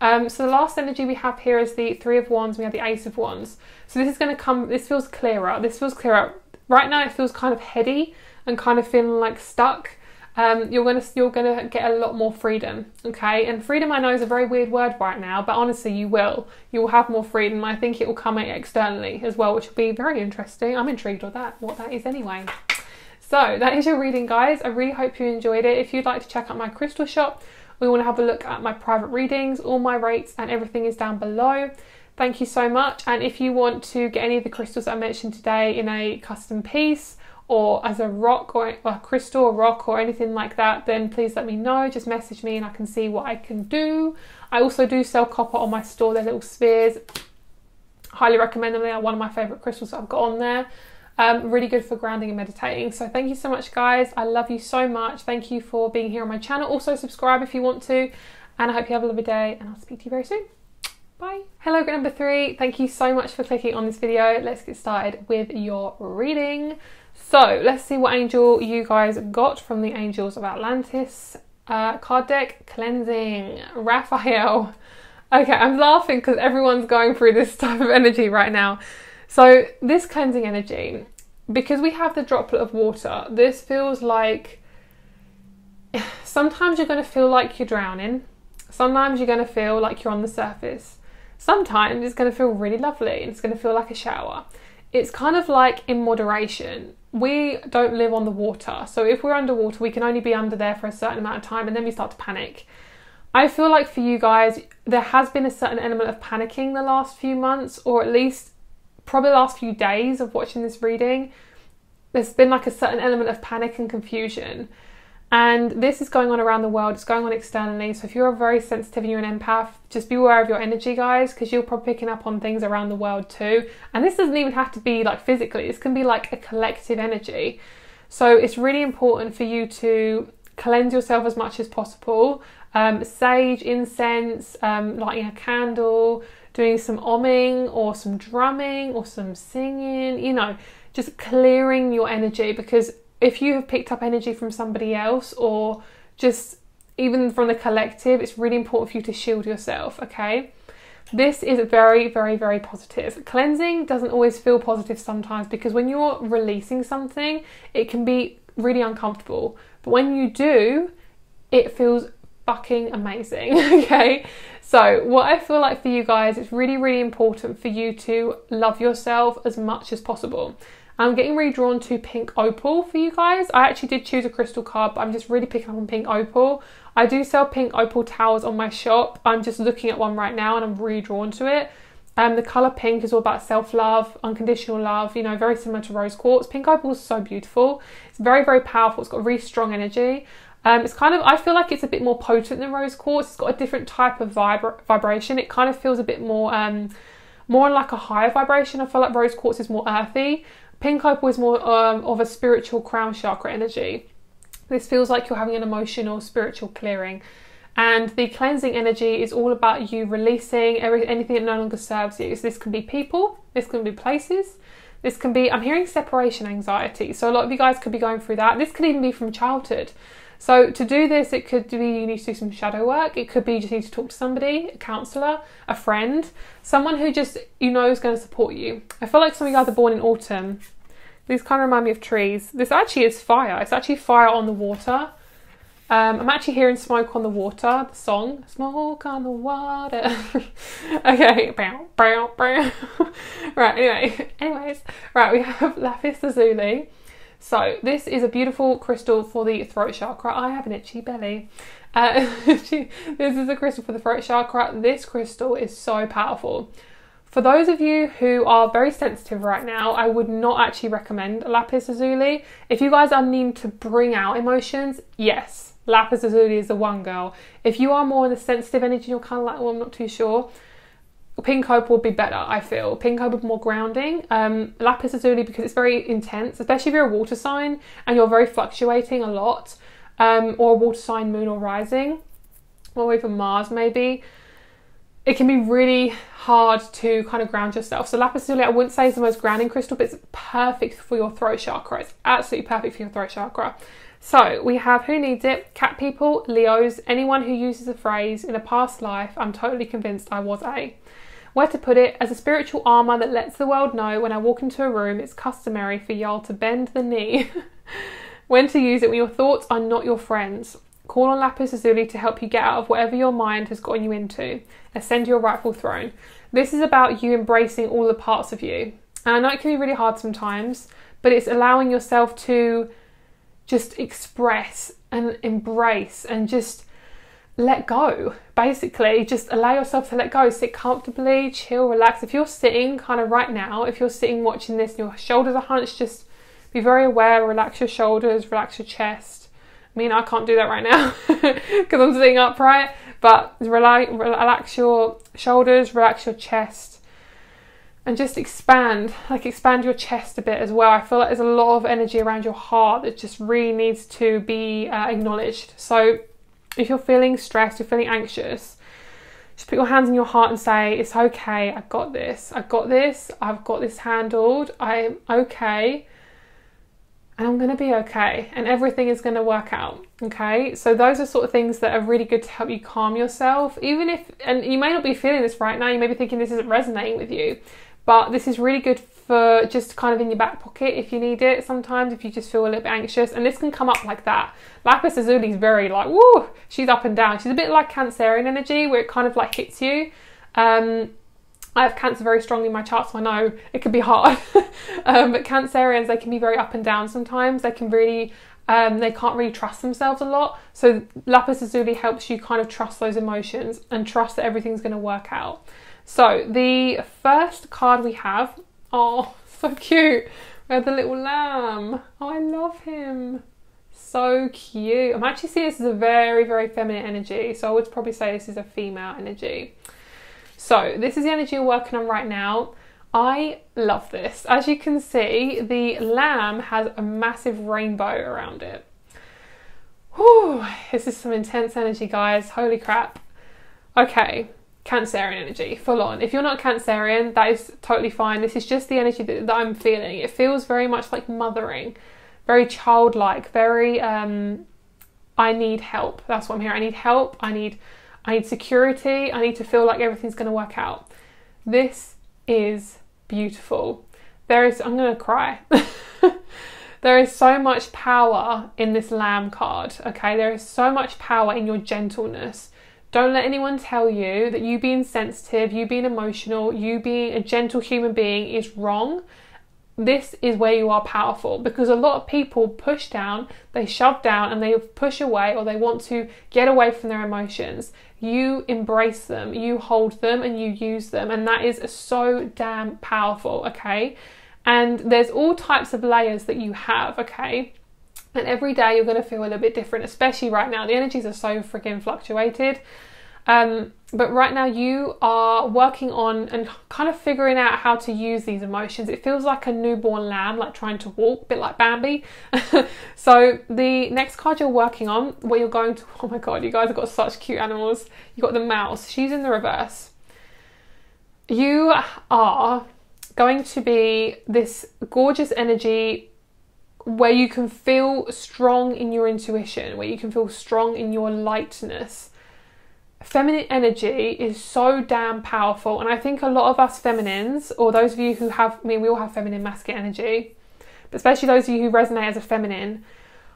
Um, so the last energy we have here is the three of wands. We have the ace of wands. So this is going to come. This feels clearer. This feels clearer. Right now, it feels kind of heady and kind of feeling like stuck um, you're gonna you're gonna get a lot more freedom. Okay, and freedom I know is a very weird word right now, but honestly, you will. You will have more freedom. I think it will come externally as well, which will be very interesting. I'm intrigued with that. What that is anyway. So that is your reading, guys. I really hope you enjoyed it. If you'd like to check out my crystal shop, we want to have a look at my private readings. All my rates and everything is down below. thank you so much. And if you want to get any of the crystals I mentioned today in a custom piece or as a rock or a crystal or rock or anything like that, then please let me know. Just message me and I can see what I can do. I also do sell copper on my store, they're little spheres. Highly recommend them. They are one of my favourite crystals I've got on there. Um, really good for grounding and meditating. So thank you so much, guys. I love you so much. Thank you for being here on my channel. Also, subscribe if you want to. And I hope you have a lovely day, and I'll speak to you very soon. Bye. Hello, group number three. Thank you so much for clicking on this video. Let's get started with your reading. So let's see what angel you guys got from the Angels of Atlantis uh, card deck. Cleansing. Raphael. Okay, I'm laughing because everyone's going through this [LAUGHS] type of energy right now. So, this cleansing energy, because we have the droplet of water, this feels like [SIGHS] sometimes you're going to feel like you're drowning, sometimes you're going to feel like you're on the surface, sometimes it's going to feel really lovely and it's going to feel like a shower. It's kind of like in moderation. We don't live on the water, so if we're underwater, we can only be under there for a certain amount of time and then we start to panic. I feel like for you guys, there has been a certain element of panicking the last few months, or at least probably the last few days of watching this reading, there's been like a certain element of panic and confusion. And this is going on around the world, it's going on externally. So if you're very sensitive and you're an empath, just be aware of your energy, guys, because you're probably picking up on things around the world too. And this doesn't even have to be like physically, this can be like a collective energy. So it's really important for you to cleanse yourself as much as possible. Um, sage, incense, um, lighting a candle, doing some omming or some drumming or some singing, you know, just clearing your energy because if you have picked up energy from somebody else or just even from the collective, it's really important for you to shield yourself, okay? This is very, very, very positive. Cleansing doesn't always feel positive sometimes because when you're releasing something, it can be really uncomfortable. But when you do, it feels fucking amazing, [LAUGHS] okay? So, what I feel like for you guys, it's really, really important for you to love yourself as much as possible. I'm getting really drawn to pink opal for you guys. I actually did choose a crystal card, but I'm just really picking up on pink opal. I do sell pink opal towels on my shop. I'm just looking at one right now and I'm really drawn to it. Um, the colour pink is all about self-love, unconditional love, you know, very similar to rose quartz. Pink opal is so beautiful. It's very, very powerful. It's got really strong energy. Um, it's kind of, I feel like it's a bit more potent than rose quartz. It's got a different type of vibra- vibration. It kind of feels a bit more, um, more like a higher vibration. I feel like rose quartz is more earthy. Pink opal is more um, of a spiritual crown chakra energy. This feels like you're having an emotional, spiritual clearing. And the cleansing energy is all about you releasing every, anything that no longer serves you. So this can be people, this can be places, this can be, I'm hearing separation anxiety. So a lot of you guys could be going through that. This could even be from childhood. So to do this, it could be you need to do some shadow work. It could be you just need to talk to somebody, a counsellor, a friend, someone who just you know is going to support you. I feel like some of you guys are born in autumn. These kind of remind me of trees. This actually is fire. It's actually fire on the water. Um, I'm actually hearing Smoke on the Water, the song. Smoke on the water. [LAUGHS] okay, bow, bow, bow. [LAUGHS] right, anyway, [LAUGHS] anyways, right, we have Lapis Lazuli. So this is a beautiful crystal for the throat chakra. I have an itchy belly. Uh, [LAUGHS] this is a crystal for the throat chakra. This crystal is so powerful. For those of you who are very sensitive right now, I would not actually recommend lapis lazuli. If you guys are needing to bring out emotions, yes, lapis lazuli is the one girl. If you are more in the sensitive energy, you're kind of like, well, I'm not too sure Pink opal would be better, I feel. Pink opal more grounding. Um, lapis lazuli because it's very intense, especially if you're a water sign and you're very fluctuating a lot, um, or a water sign, moon or rising, or even Mars maybe. It can be really hard to kind of ground yourself. So lapis lazuli, I wouldn't say is the most grounding crystal, but it's perfect for your throat chakra. It's absolutely perfect for your throat chakra. So we have who needs it? Cat people, Leos, anyone who uses the phrase in a past life, I'm totally convinced I was a where to put it, as a spiritual armour that lets the world know when I walk into a room, it's customary for y'all to bend the knee. [LAUGHS] when to use it when your thoughts are not your friends. Call on Lapis Lazuli to help you get out of whatever your mind has gotten you into. Ascend your rightful throne. This is about you embracing all the parts of you. And I know it can be really hard sometimes, but it's allowing yourself to just express and embrace and just let go. Basically, just allow yourself to let go. Sit comfortably, chill, relax. If you're sitting kind of right now, if you're sitting watching this and your shoulders are hunched, just be very aware, relax your shoulders, relax your chest. I mean, I can't do that right now [LAUGHS] because I'm sitting upright, but relax, relax your shoulders, relax your chest, and just expand, like expand your chest a bit as well. I feel like there's a lot of energy around your heart that just really needs to be uh, acknowledged. So if you're feeling stressed, you're feeling anxious, just put your hands in your heart and say, It's okay, I've got this, I've got this, I've got this handled, I'm okay, and I'm gonna be okay, and everything is gonna work out. Okay, so those are sort of things that are really good to help you calm yourself, even if, and you may not be feeling this right now, you may be thinking this isn't resonating with you, but this is really good for just kind of in your back pocket if you need it sometimes if you just feel a little bit anxious and this can come up like that lapis lazuli is very like woo she's up and down she's a bit like cancerian energy where it kind of like hits you um, I have cancer very strongly in my chart, so I know it can be hard. [LAUGHS] um, but cancerians, they can be very up and down sometimes. They can really, um, they can't really trust themselves a lot. So lapis lazuli helps you kind of trust those emotions and trust that everything's going to work out. So the first card we have Oh, [LAUGHS] so cute. We have the little lamb. Oh, I love him. So cute. I'm actually seeing this as a very, very feminine energy. So I would probably say this is a female energy. So this is the energy you're working on right now. I love this. As you can see, the lamb has a massive rainbow around it. Whew, this is some intense energy, guys. Holy crap. Okay, Cancerian energy, full on. If you're not Cancerian, that is totally fine. This is just the energy that, that I'm feeling. It feels very much like mothering, very childlike, very um, I need help. That's what I'm here. I need help. I need I need security. I need to feel like everything's going to work out. This is beautiful. There is I'm going to cry. [LAUGHS] there is so much power in this lamb card, okay? There is so much power in your gentleness don't let anyone tell you that you being sensitive, you being emotional, you being a gentle human being is wrong. This is where you are powerful because a lot of people push down, they shove down, and they push away or they want to get away from their emotions. You embrace them, you hold them, and you use them, and that is so damn powerful, okay? And there's all types of layers that you have, okay? And every day you're going to feel a little bit different, especially right now. The energies are so freaking fluctuated. Um, but right now you are working on and kind of figuring out how to use these emotions. It feels like a newborn lamb, like trying to walk, a bit like Bambi. [LAUGHS] so the next card you're working on, where you're going to, [LAUGHS] oh my god, you guys have got such cute animals. You got the mouse. She's in the reverse. You are going to be this gorgeous energy where you can feel strong in your intuition, where you can feel strong in your lightness. Feminine energy is so damn powerful, and I think a lot of us feminines, or those of you who have, I mean, we all have feminine, masculine energy, but especially those of you who resonate as a feminine,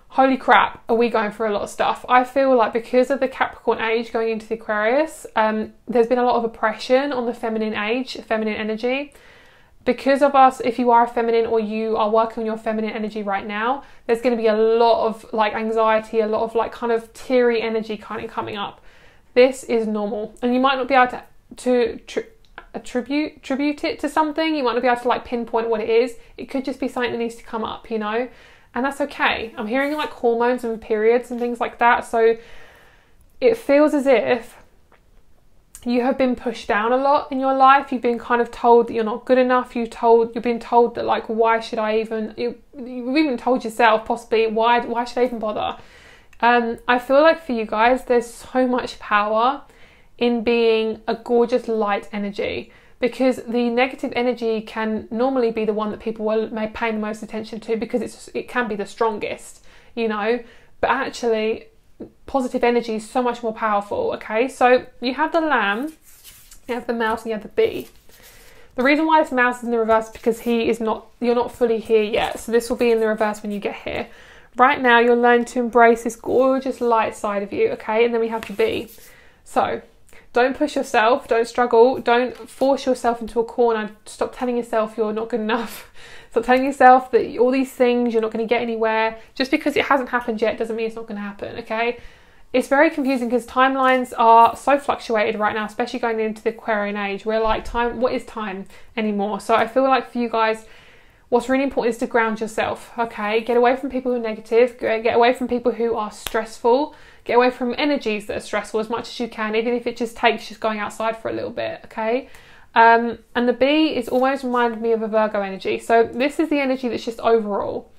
holy crap, are we going through a lot of stuff? I feel like because of the Capricorn age going into the Aquarius, um, there's been a lot of oppression on the feminine age, feminine energy because of us, if you are feminine or you are working on your feminine energy right now, there's going to be a lot of like anxiety, a lot of like kind of teary energy kind of coming up. This is normal, and you might not be able to to tri- attribute attribute it to something. You might not be able to like pinpoint what it is. It could just be something that needs to come up, you know, and that's okay. I'm hearing like hormones and periods and things like that, so it feels as if you have been pushed down a lot in your life. You've been kind of told that you're not good enough. You've told you've been told that like why should i even you, have even told yourself possibly why why should i even bother? Um, i feel like for you guys there's so much power in being a gorgeous light energy because the negative energy can normally be the one that people will may pay the most attention to because it's it can be the strongest you know? But actually positive energy is so much more powerful. Okay, so you have the lamb, you have the mouse, and you have the bee. The reason why this mouse is in the reverse because he is not, you're not fully here yet. So this will be in the reverse when you get here. Right now, you'll learn to embrace this gorgeous light side of you, okay? And then we have the bee. So don't push yourself, don't struggle, don't force yourself into a corner. Stop telling yourself you're not good enough. [LAUGHS] Stop telling yourself that all these things you're not going to get anywhere. Just because it hasn't happened yet doesn't mean it's not going to happen, okay? it's very confusing because timelines are so fluctuated right now, especially going into the Aquarian age. We're like, time, what is time anymore? So I feel like for you guys, what's really important is to ground yourself, okay? Get away from people who are negative, get away from people who are stressful, get away from energies that are stressful as much as you can, even if it just takes just going outside for a little bit, okay? Um, and the bee is always reminded me of a Virgo energy. So this is the energy that's just overall.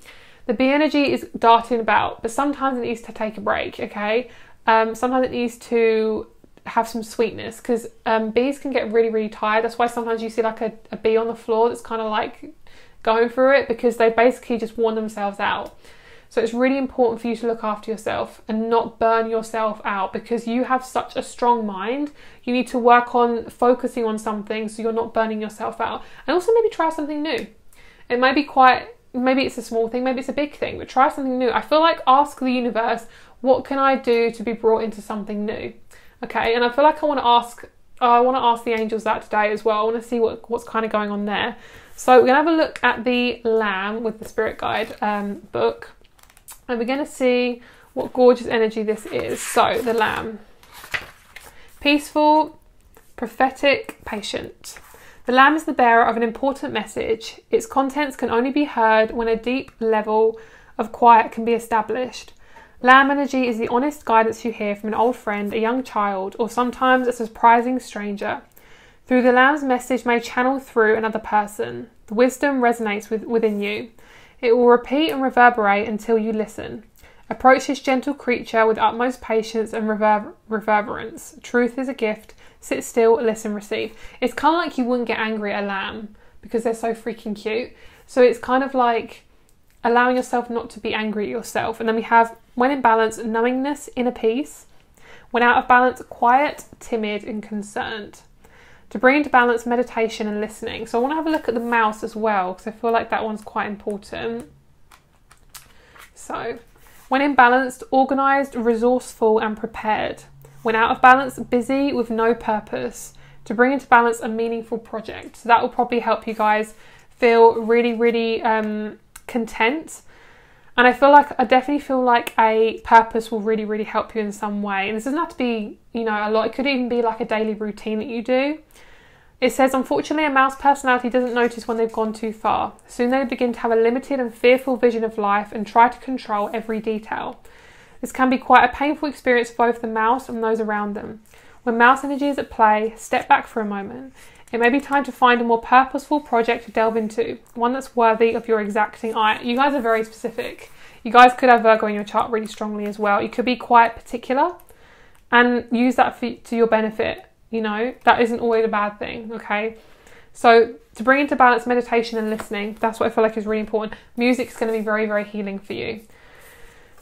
The bee energy is darting about, but sometimes it needs to take a break, okay? Um, sometimes it needs to have some sweetness because um, bees can get really, really tired. That's why sometimes you see like a, a bee on the floor that's kind of like going through it because they basically just worn themselves out. So it's really important for you to look after yourself and not burn yourself out because you have such a strong mind. You need to work on focusing on something so you're not burning yourself out. And also maybe try something new. It might be quite maybe it's a small thing, maybe it's a big thing, but try something new. I feel like ask the universe, what can I do to be brought into something new? Okay, and I feel like I want to ask I want to ask the angels that today as well. I want to see what, what's kind of going on there. So we're going to have a look at the Lamb with the Spirit Guide um, book, and we're going to see what gorgeous energy this is. So the Lamb, peaceful, prophetic, patient. The Lamb is the bearer of an important message. Its contents can only be heard when a deep level of quiet can be established. Lamb energy is the honest guidance you hear from an old friend, a young child, or sometimes a surprising stranger. Through the Lamb's message may channel through another person. The wisdom resonates with, within you. It will repeat and reverberate until you listen. Approach this gentle creature with utmost patience and rever- reverberance. Truth is a gift, sit still, listen, receive. It's kind of like you wouldn't get angry at a lamb because they're so freaking cute. So it's kind of like allowing yourself not to be angry at yourself. And then we have, when in balance, knowingness, inner peace. When out of balance, quiet, timid, and concerned. To bring into balance, meditation and listening. So I want to have a look at the mouse as well because I feel like that one's quite important. So, when in balance, organised, resourceful, and prepared. When out of balance, busy with no purpose to bring into balance a meaningful project. So that will probably help you guys feel really, really um, content. And I feel like I definitely feel like a purpose will really, really help you in some way. And this doesn't have to be, you know, a lot. It could even be like a daily routine that you do. It says, unfortunately, a mouse personality doesn't notice when they've gone too far. Soon they begin to have a limited and fearful vision of life and try to control every detail. This can be quite a painful experience for both the mouse and those around them. When mouse energy is at play, step back for a moment. It may be time to find a more purposeful project to delve into, one that's worthy of your exacting eye. You guys are very specific. You guys could have Virgo in your chart really strongly as well. You could be quite particular and use that for, to your benefit. You know, that isn't always a bad thing, okay? So, to bring into balance meditation and listening, that's what I feel like is really important. Music is going to be very, very healing for you.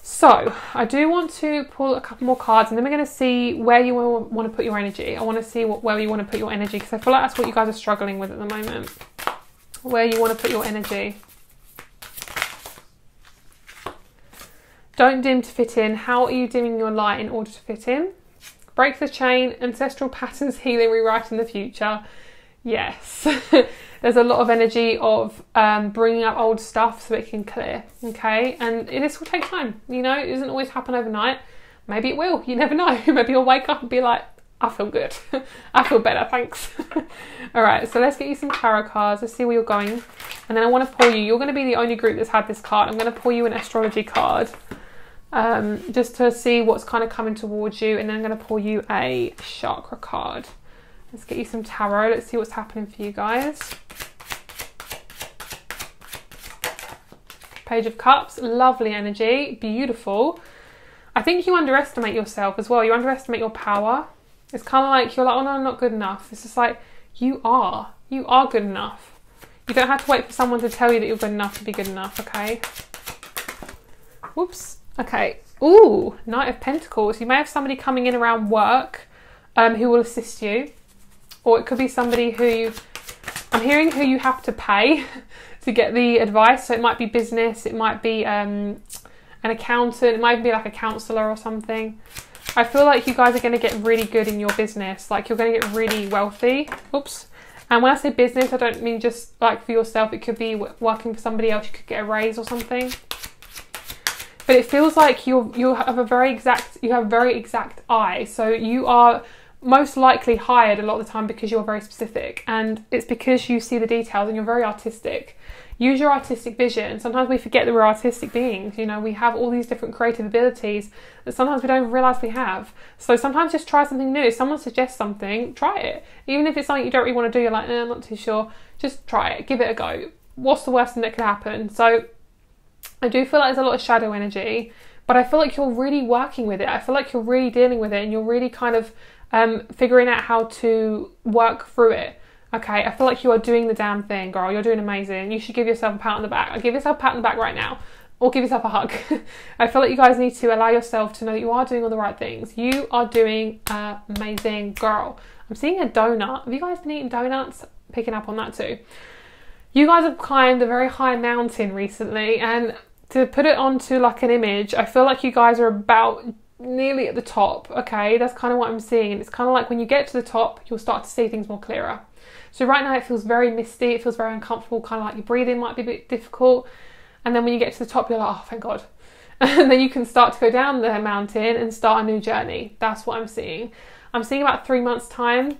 So I do want to pull a couple more cards and then we're going to see where you want to put your energy. I want to see what, where you want to put your energy because I feel like that's what you guys are struggling with at the moment. Where you want to put your energy. Don't dim to fit in. How are you dimming your light in order to fit in? Break the chain, ancestral patterns, healing, rewriting the future. Yes. [LAUGHS] there's a lot of energy of um, bringing up old stuff so it can clear. Okay, and this will take time. You know, it doesn't always happen overnight. Maybe it will. You [LAUGHS] never know. [LAUGHS] Maybe you'll wake up and be like, I feel good. I feel better, thanks. All right, so let's get you some tarot cards. Let's see where you're going. And then I want to pull you. You're going to be the only group that's had this card. I'm going to pull you an astrology card um, just to see what's kind of coming towards you. And then I'm going to pull you a chakra card. Let's get you some tarot. Let's see what's happening for you guys. Page of Cups, lovely energy, beautiful. I think you underestimate yourself as well. You underestimate your power. It's kind of like you're like, oh no, I'm not good enough. It's just like you are. You are good enough. You don't have to wait for someone to tell you that you're good enough to be good enough, okay? Whoops. Okay. Ooh, Knight of Pentacles. You may have somebody coming in around work um, who will assist you or it could be somebody who I'm hearing who you have to pay [LAUGHS] to get the advice. So it might be business, it might be um, an accountant, it might be like a counselor or something. I feel like you guys are going to get really good in your business. Like you're going to get really wealthy. Oops. And when I say business, I don't mean just like for yourself. It could be working for somebody else. You could get a raise or something. But it feels like you you have a very exact you have a very exact eye. So you are most likely hired a lot of the time because you're very specific and it's because you see the details and you're very artistic. Use your artistic vision. Sometimes we forget that we're artistic beings. You know, we have all these different creative abilities that sometimes we don't realize we have. So sometimes just try something new. If someone suggests something, try it. Even if it's something you don't really want to do, you're like, eh, I'm not too sure. Just try it. Give it a go. What's the worst thing that could happen? So I do feel like there's a lot of shadow energy, but I feel like you're really working with it. I feel like you're really dealing with it and you're really kind of um, figuring out how to work through it. Okay, I feel like you are doing the damn thing, girl. You're doing amazing. You should give yourself a pat on the back. I'll give yourself a pat on the back right now. Or give yourself a hug. [LAUGHS] I feel like you guys need to allow yourself to know that you are doing all the right things. You are doing amazing, girl. I'm seeing a donut. Have you guys been eating donuts? Picking up on that too. You guys have climbed a very high mountain recently, and to put it onto like an image, I feel like you guys are about nearly at the top, okay? That's kind of what I'm seeing. And it's kind of like when you get to the top, you'll start to see things more clearer. So right now it feels very misty, it feels very uncomfortable, kind of like your breathing might be a bit difficult. And then when you get to the top, you're like, oh, thank God. [LAUGHS] And then you can start to go down the mountain and start a new journey. That's what I'm seeing. I'm seeing about three months' time,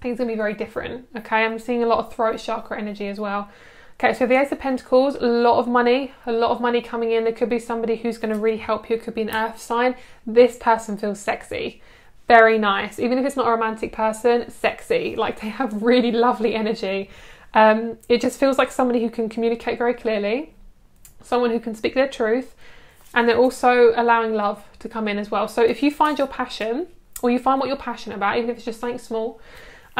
things gonna be very different. Okay, I'm seeing a lot of throat chakra energy as well. Okay, so the Ace of Pentacles, a lot of money, a lot of money coming in. There could be somebody who's going to really help you. It could be an earth sign. This person feels sexy. Very nice. Even if it's not a romantic person, sexy. Like they have really lovely energy. Um, it just feels like somebody who can communicate very clearly, someone who can speak their truth, and they're also allowing love to come in as well. So if you find your passion, or you find what you're passionate about, even if it's just something small,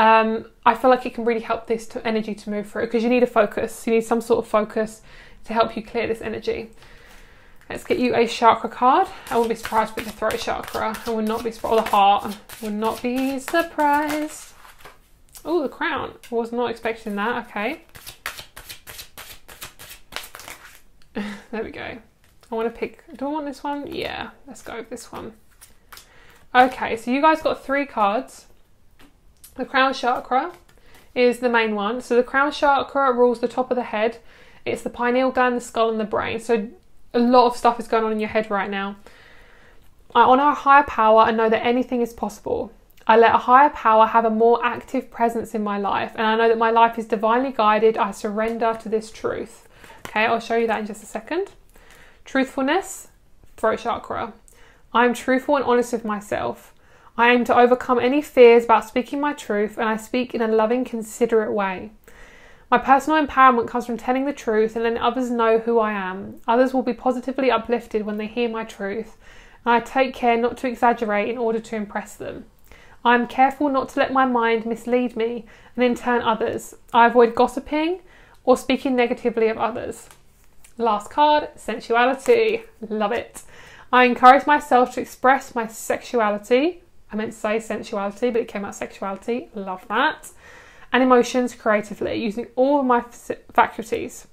um, I feel like it can really help this to energy to move through because you need a focus. You need some sort of focus to help you clear this energy. Let's get you a chakra card. I wouldn't be surprised with the throat chakra. I would not be surprised. Or the heart. Would not be surprised. Oh, the crown. I was not expecting that. Okay. [LAUGHS] there we go. I want to pick. Do I want this one? Yeah. Let's go with this one. Okay, so you guys got three cards. The crown chakra is the main one. So the crown chakra rules the top of the head. It's the pineal gland, the skull, and the brain. So a lot of stuff is going on in your head right now. I honour a higher power and know that anything is possible. I let a higher power have a more active presence in my life, and I know that my life is divinely guided. I surrender to this truth. Okay, I'll show you that in just a second. Truthfulness, throat chakra. I'm truthful and honest with myself. I aim to overcome any fears about speaking my truth and I speak in a loving, considerate way. My personal empowerment comes from telling the truth and letting others know who I am. Others will be positively uplifted when they hear my truth, and I take care not to exaggerate in order to impress them. I am careful not to let my mind mislead me and in turn others. I avoid gossiping or speaking negatively of others. Last card sensuality. Love it. I encourage myself to express my sexuality I meant to say sensuality, but it came out sexuality. Love that. And emotions creatively, using all of my faculties,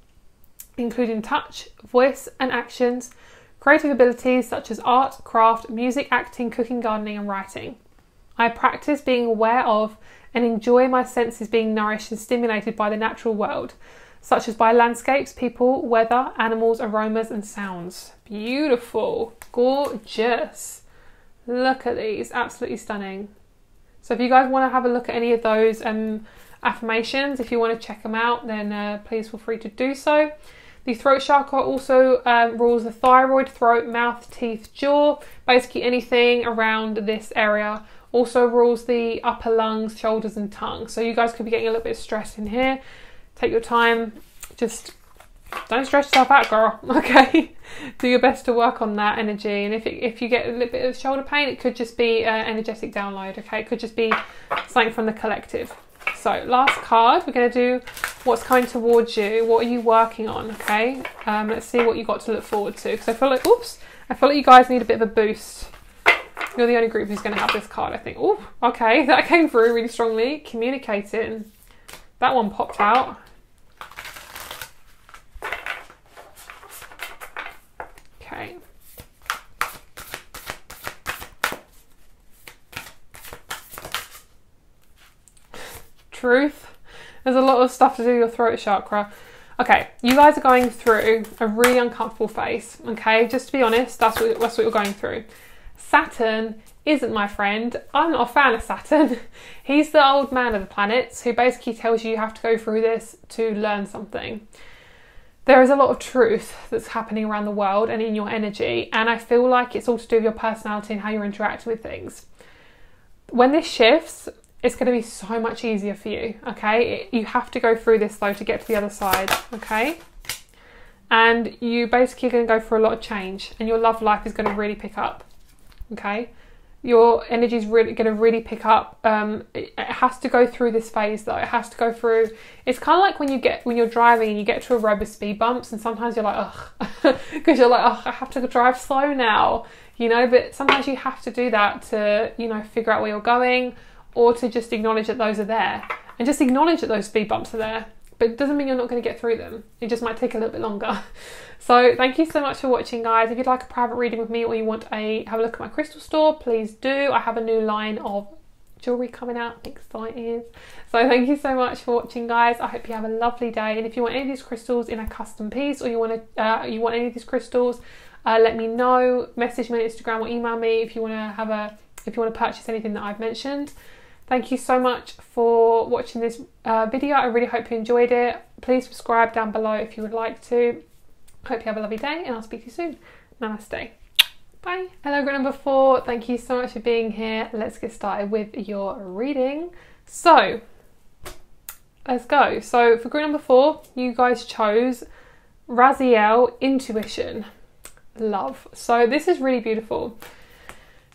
including touch, voice, and actions, creative abilities such as art, craft, music, acting, cooking, gardening, and writing. I practice being aware of and enjoy my senses being nourished and stimulated by the natural world, such as by landscapes, people, weather, animals, aromas, and sounds. Beautiful, gorgeous. Look at these, absolutely stunning. So if you guys want to have a look at any of those um, affirmations, if you want to check them out, then uh, please feel free to do so. The throat chakra also um, rules the thyroid, throat, mouth, teeth, jaw, basically anything around this area. Also rules the upper lungs, shoulders, and tongue. So you guys could be getting a little bit of stress in here. Take your time, just don't stress yourself out, girl. [LAUGHS] Okay, do your best to work on that energy. And if it, if you get a little bit of shoulder pain, it could just be an energetic download. Okay, it could just be something from the collective. So last card, we're going to do what's coming towards you. What are you working on? Okay, um, let's see what you got to look forward to. Because I feel like, oops, I feel like you guys need a bit of a boost. You're the only group who's going to have this card, I think. Oh, okay, [LAUGHS] that came through really strongly. Communicating. That one popped out. Truth. There's a lot of stuff to do your throat chakra. Okay, you guys are going through a really uncomfortable phase. Okay, just to be honest, that's what, that's what you're going through. Saturn isn't my friend. I'm not a fan of Saturn. [LAUGHS] He's the old man of the planets who basically tells you you have to go through this to learn something. There is a lot of truth that's happening around the world and in your energy, and I feel like it's all to do with your personality and how you're interacting with things. When this shifts, it's going to be so much easier for you, okay? You have to go through this though to get to the other side, okay? And you basically going to go through a lot of change, and your love life is going to really pick up, okay? Your energy is really going to really pick up. Um, it, it has to go through this phase though. It has to go through. It's kind of like when you get when you're driving and you get to a road with speed bumps, and sometimes you're like, ugh, [LAUGHS] because you're like, oh, I have to drive slow now, you know. But sometimes you have to do that to, you know, figure out where you're going or to just acknowledge that those are there and just acknowledge that those speed bumps are there. But it doesn't mean you're not going to get through them. It just might take a little bit longer. [LAUGHS] So thank you so much for watching, guys. If you'd like a private reading with me or you want a have a look at my crystal store, please do. I have a new line of jewelry coming out. Excited. So thank you so much for watching, guys. I hope you have a lovely day. And if you want any of these crystals in a custom piece or you want to uh, you want any of these crystals, uh, let me know. Message me on Instagram or email me if you want to have a if you want to purchase anything that I've mentioned. Thank you so much for watching this uh, video. I really hope you enjoyed it. Please subscribe down below if you would like to. Hope you have a lovely day and I'll speak to you soon. Namaste. Bye. Hello, group number four. Thank you so much for being here. Let's get started with your reading. So, let's go. So, for group number four, you guys chose Raziel Intuition. Love. So, this is really beautiful.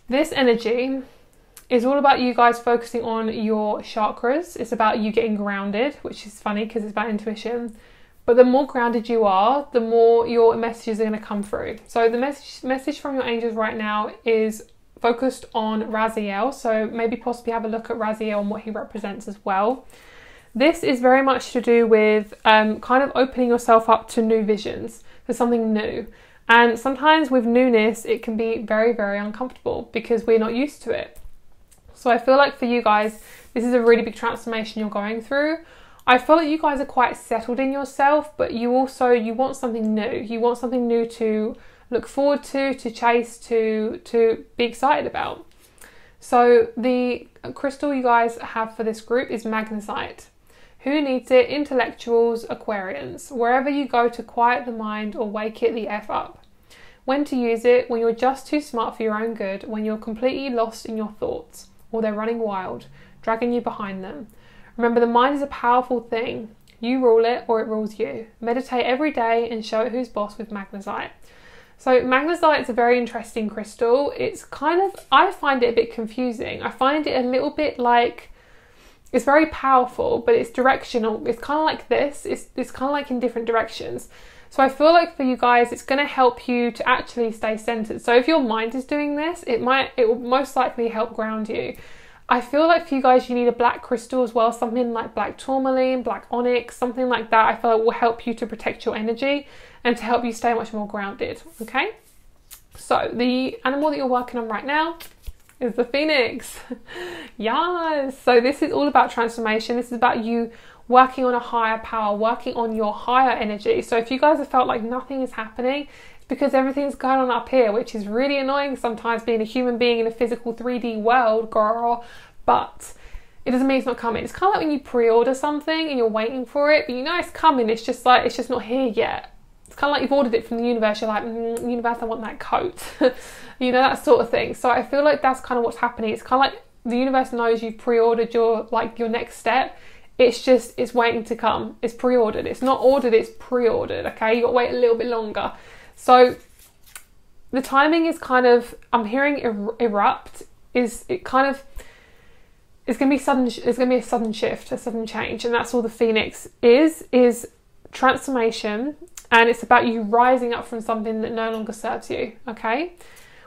This energy is all about you guys focusing on your chakras. It's about you getting grounded, which is funny because it's about intuition. But the more grounded you are, the more your messages are going to come through. So the message message from your angels right now is focused on Raziel. So maybe possibly have a look at Raziel and what he represents as well. This is very much to do with um, kind of opening yourself up to new visions, for something new. And sometimes with newness, it can be very, very uncomfortable because we're not used to it. So I feel like for you guys, this is a really big transformation you're going through. I feel like you guys are quite settled in yourself, but you also you want something new. You want something new to look forward to, to chase, to to be excited about. So the crystal you guys have for this group is magnesite. Who needs it? Intellectuals, Aquarians. Wherever you go to quiet the mind or wake it the F up. When to use it? When you're just too smart for your own good, when you're completely lost in your thoughts or they're running wild, dragging you behind them. Remember, the mind is a powerful thing. You rule it or it rules you. Meditate every day and show it who's boss with magnesite. So, magnesite is a very interesting crystal. It's kind of, I find it a bit confusing. I find it a little bit like, it's very powerful, but it's directional. It's kind of like this, it's, it's kind of like in different directions. So I feel like for you guys, it's going to help you to actually stay centered. So if your mind is doing this, it might, it will most likely help ground you. I feel like for you guys, you need a black crystal as well, something like black tourmaline, black onyx, something like that. I feel like will help you to protect your energy and to help you stay much more grounded. Okay. So the animal that you're working on right now is the phoenix. [LAUGHS] yes. So this is all about transformation. This is about you working on a higher power, working on your higher energy. So if you guys have felt like nothing is happening, it's because everything's going on up here, which is really annoying sometimes being a human being in a physical 3D world, girl. But it doesn't mean it's not coming. It's kind of like when you pre-order something and you're waiting for it, but you know it's coming. It's just like it's just not here yet. It's kind of like you've ordered it from the universe. You're like, mm, universe, I want that coat. [LAUGHS] you know that sort of thing. So I feel like that's kind of what's happening. It's kind of like the universe knows you've pre-ordered your like your next step it's just, it's waiting to come. It's pre ordered. It's not ordered, it's pre ordered. Okay, you got to wait a little bit longer. So the timing is kind of, I'm hearing er- erupt, is it kind of, it's going to be sudden, it's going to be a sudden shift, a sudden change. And that's all the Phoenix is, is transformation. And it's about you rising up from something that no longer serves you. Okay.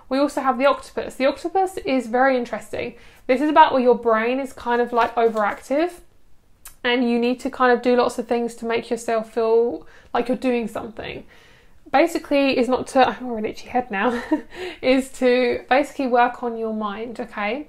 We also have the octopus. The octopus is very interesting. This is about where your brain is kind of like overactive and you need to kind of do lots of things to make yourself feel like you're doing something. Basically, is not to, [LAUGHS] I'm already itchy head now, [LAUGHS] is to basically work on your mind, okay?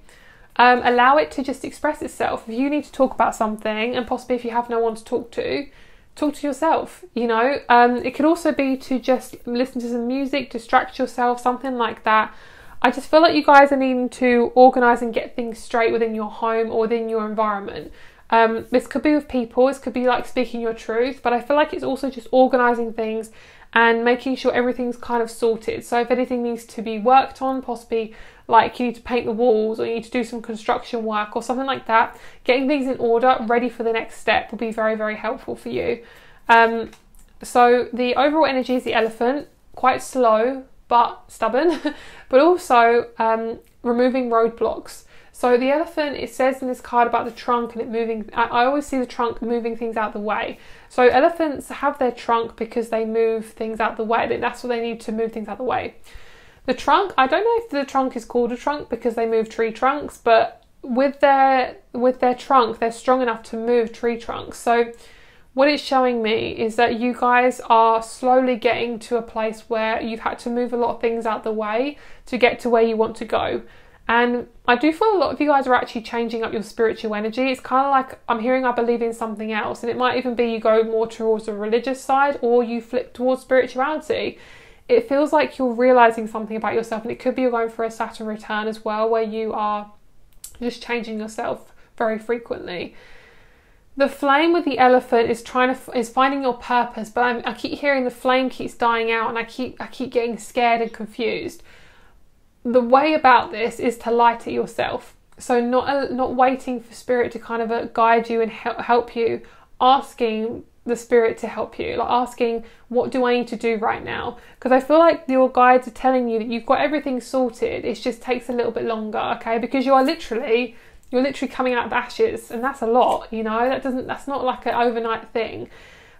Um, allow it to just express itself. If you need to talk about something, and possibly if you have no one to talk to, talk to yourself. You know, um, it could also be to just listen to some music, distract yourself, something like that. I just feel like you guys are needing to organize and get things straight within your home or within your environment. Um, this could be with people, this could be like speaking your truth, but I feel like it's also just organizing things and making sure everything's kind of sorted. So if anything needs to be worked on, possibly like you need to paint the walls or you need to do some construction work or something like that, getting things in order, ready for the next step will be very, very helpful for you. Um, so the overall energy is the elephant, quite slow but stubborn, [LAUGHS] but also um, removing roadblocks. So the elephant, it says in this card about the trunk and it moving. I, always see the trunk moving things out the way. So elephants have their trunk because they move things out the way. That's what they need to move things out the way. The trunk, I don't know if the trunk is called a trunk because they move tree trunks, but with their with their trunk, they're strong enough to move tree trunks. So what it's showing me is that you guys are slowly getting to a place where you've had to move a lot of things out the way to get to where you want to go. And I do feel a lot of you guys are actually changing up your spiritual energy. It's kind of like I'm hearing I believe in something else, and it might even be you go more towards the religious side or you flip towards spirituality. It feels like you're realizing something about yourself, and it could be you're going for a Saturn return as well, where you are just changing yourself very frequently. The flame with the elephant is trying to is finding your purpose, but I'm, I keep hearing the flame keeps dying out, and I keep I keep getting scared and confused the way about this is to light it yourself. So not uh, not waiting for spirit to kind of uh, guide you and help you, asking the spirit to help you, like asking what do I need to do right now? Because I feel like your guides are telling you that you've got everything sorted. It just takes a little bit longer, okay? Because you are literally you're literally coming out of ashes, and that's a lot. You know that doesn't that's not like an overnight thing.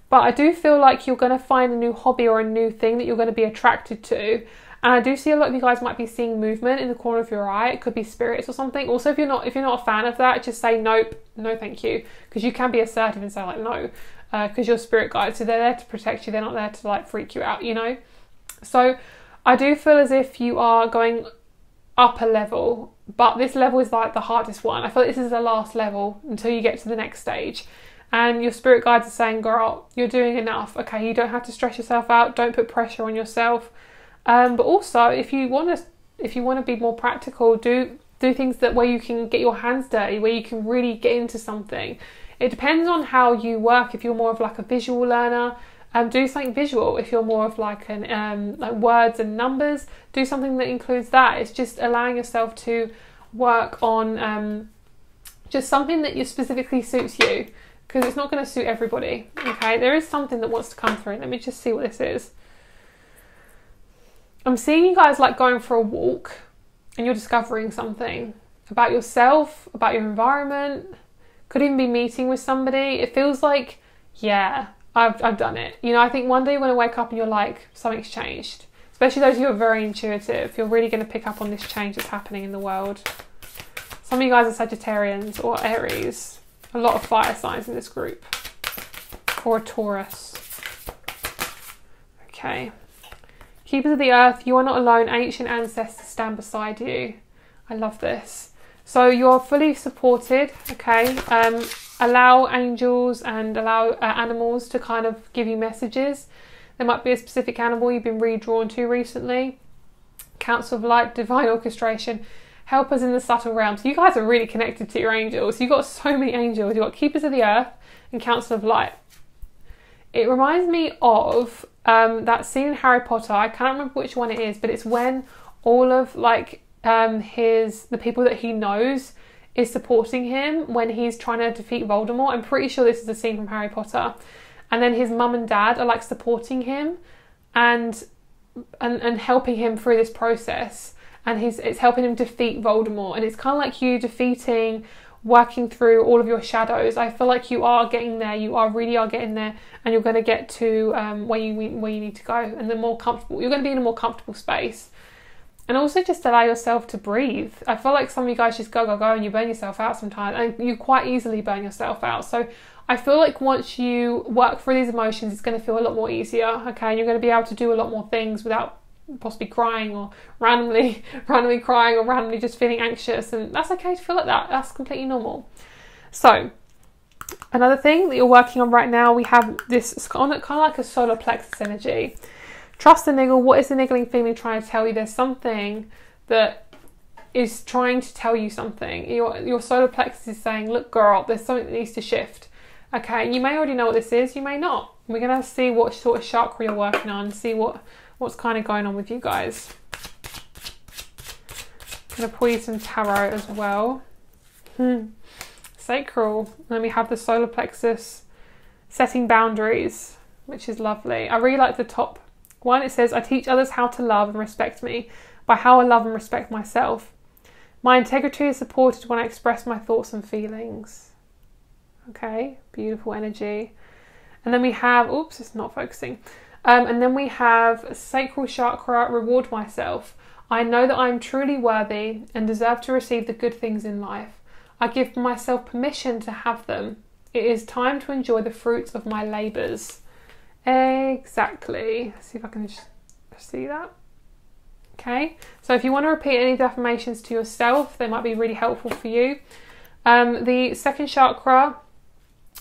But I do feel like you're going to find a new hobby or a new thing that you're going to be attracted to and I do see a lot of you guys might be seeing movement in the corner of your eye. It could be spirits or something. Also, if you're not if you're not a fan of that, just say nope, no, thank you, because you can be assertive and say like no, because uh, you're spirit guides, so they're there to protect you. They're not there to like freak you out, you know. So I do feel as if you are going up a level, but this level is like the hardest one. I feel like this is the last level until you get to the next stage. And your spirit guides are saying, girl, you're doing enough. Okay, you don't have to stress yourself out. Don't put pressure on yourself. Um, but also, if you want to, if you want to be more practical, do do things that where you can get your hands dirty, where you can really get into something. It depends on how you work. If you're more of like a visual learner, um, do something visual. If you're more of like an um, like words and numbers, do something that includes that. It's just allowing yourself to work on um, just something that you specifically suits you because it's not going to suit everybody. Okay, there is something that wants to come through. Let me just see what this is. I'm seeing you guys like going for a walk and you're discovering something about yourself, about your environment, could even be meeting with somebody. It feels like, yeah, I've, I've done it. You know, I think one day you're going to wake up and you're like, something's changed. Especially those who are very intuitive, you're really going to pick up on this change that's happening in the world. Some of you guys are Sagittarians or Aries. A lot of fire signs in this group. Or a Taurus. Okay. Keepers of the earth, you are not alone. Ancient ancestors stand beside you. I love this. So you are fully supported, okay? Um, allow angels and allow uh, animals to kind of give you messages. There might be a specific animal you've been redrawn to recently. Council of Light, Divine Orchestration, help us in the subtle realms. You guys are really connected to your angels. You've got so many angels. You've got Keepers of the Earth and Council of Light. It reminds me of um, that scene in Harry Potter. I can't remember which one it is, but it's when all of like um, his the people that he knows is supporting him when he's trying to defeat Voldemort. I'm pretty sure this is a scene from Harry Potter. And then his mum and dad are like supporting him and and, and helping him through this process. And he's it's helping him defeat Voldemort. And it's kind of like you defeating working through all of your shadows. I feel like you are getting there. You are really are getting there, and you're going to get to um, where you where you need to go, and the more comfortable you're going to be in a more comfortable space. And also just allow yourself to breathe. I feel like some of you guys just go go go and you burn yourself out sometimes, and you quite easily burn yourself out. So I feel like once you work through these emotions, it's going to feel a lot more easier. Okay, and you're going to be able to do a lot more things without possibly crying or randomly [LAUGHS] randomly crying or randomly just feeling anxious and that's okay to feel like that that's completely normal so Another thing that you're working on right now, we have this of, kind of like a solar plexus energy. Trust the niggle. What is the niggling feeling trying to tell you? There's something that is trying to tell you something. Your, your solar plexus is saying, look, girl, there's something that needs to shift. Okay, you may already know what this is, you may not. We're going to see what sort of chakra you're working on, see what, what's kind of going on with you guys. I'm going to pull you some tarot as well. Hmm. Sacral. Then we have the solar plexus setting boundaries, which is lovely. I really like the top one. It says, I teach others how to love and respect me by how I love and respect myself. My integrity is supported when I express my thoughts and feelings. Okay, beautiful energy. And then we have, oops, it's not focusing. Um, and then we have sacral chakra, reward myself. I know that I am truly worthy and deserve to receive the good things in life. I give myself permission to have them. It is time to enjoy the fruits of my labours. Exactly. Let's see if I can just see that. Okay, so if you want to repeat any affirmations to yourself, they might be really helpful for you. Um, the second chakra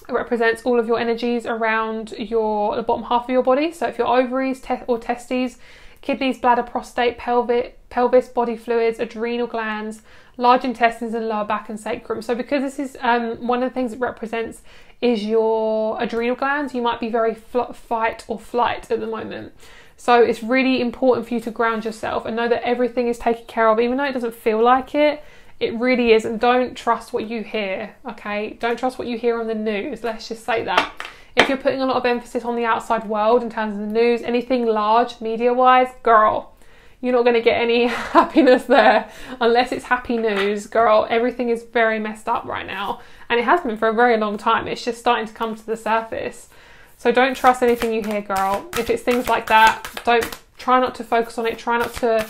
represents all of your energies around your the bottom half of your body. So if your ovaries te- or testes, kidneys, bladder, prostate, pelvic, pelvis, body fluids, adrenal glands, large intestines, and lower back and sacrum. So because this is um, one of the things it represents is your adrenal glands, you might be very fight or flight at the moment. So it's really important for you to ground yourself and know that everything is taken care of, even though it doesn't feel like it. It really is, and don't trust what you hear, okay? Don't trust what you hear on the news. Let's just say that. If you're putting a lot of emphasis on the outside world in terms of the news, anything large media wise, girl, you're not going to get any [LAUGHS] happiness there unless it's happy news. Girl, everything is very messed up right now, and it has been for a very long time. It's just starting to come to the surface. So don't trust anything you hear, girl. If it's things like that, don't try not to focus on it. Try not to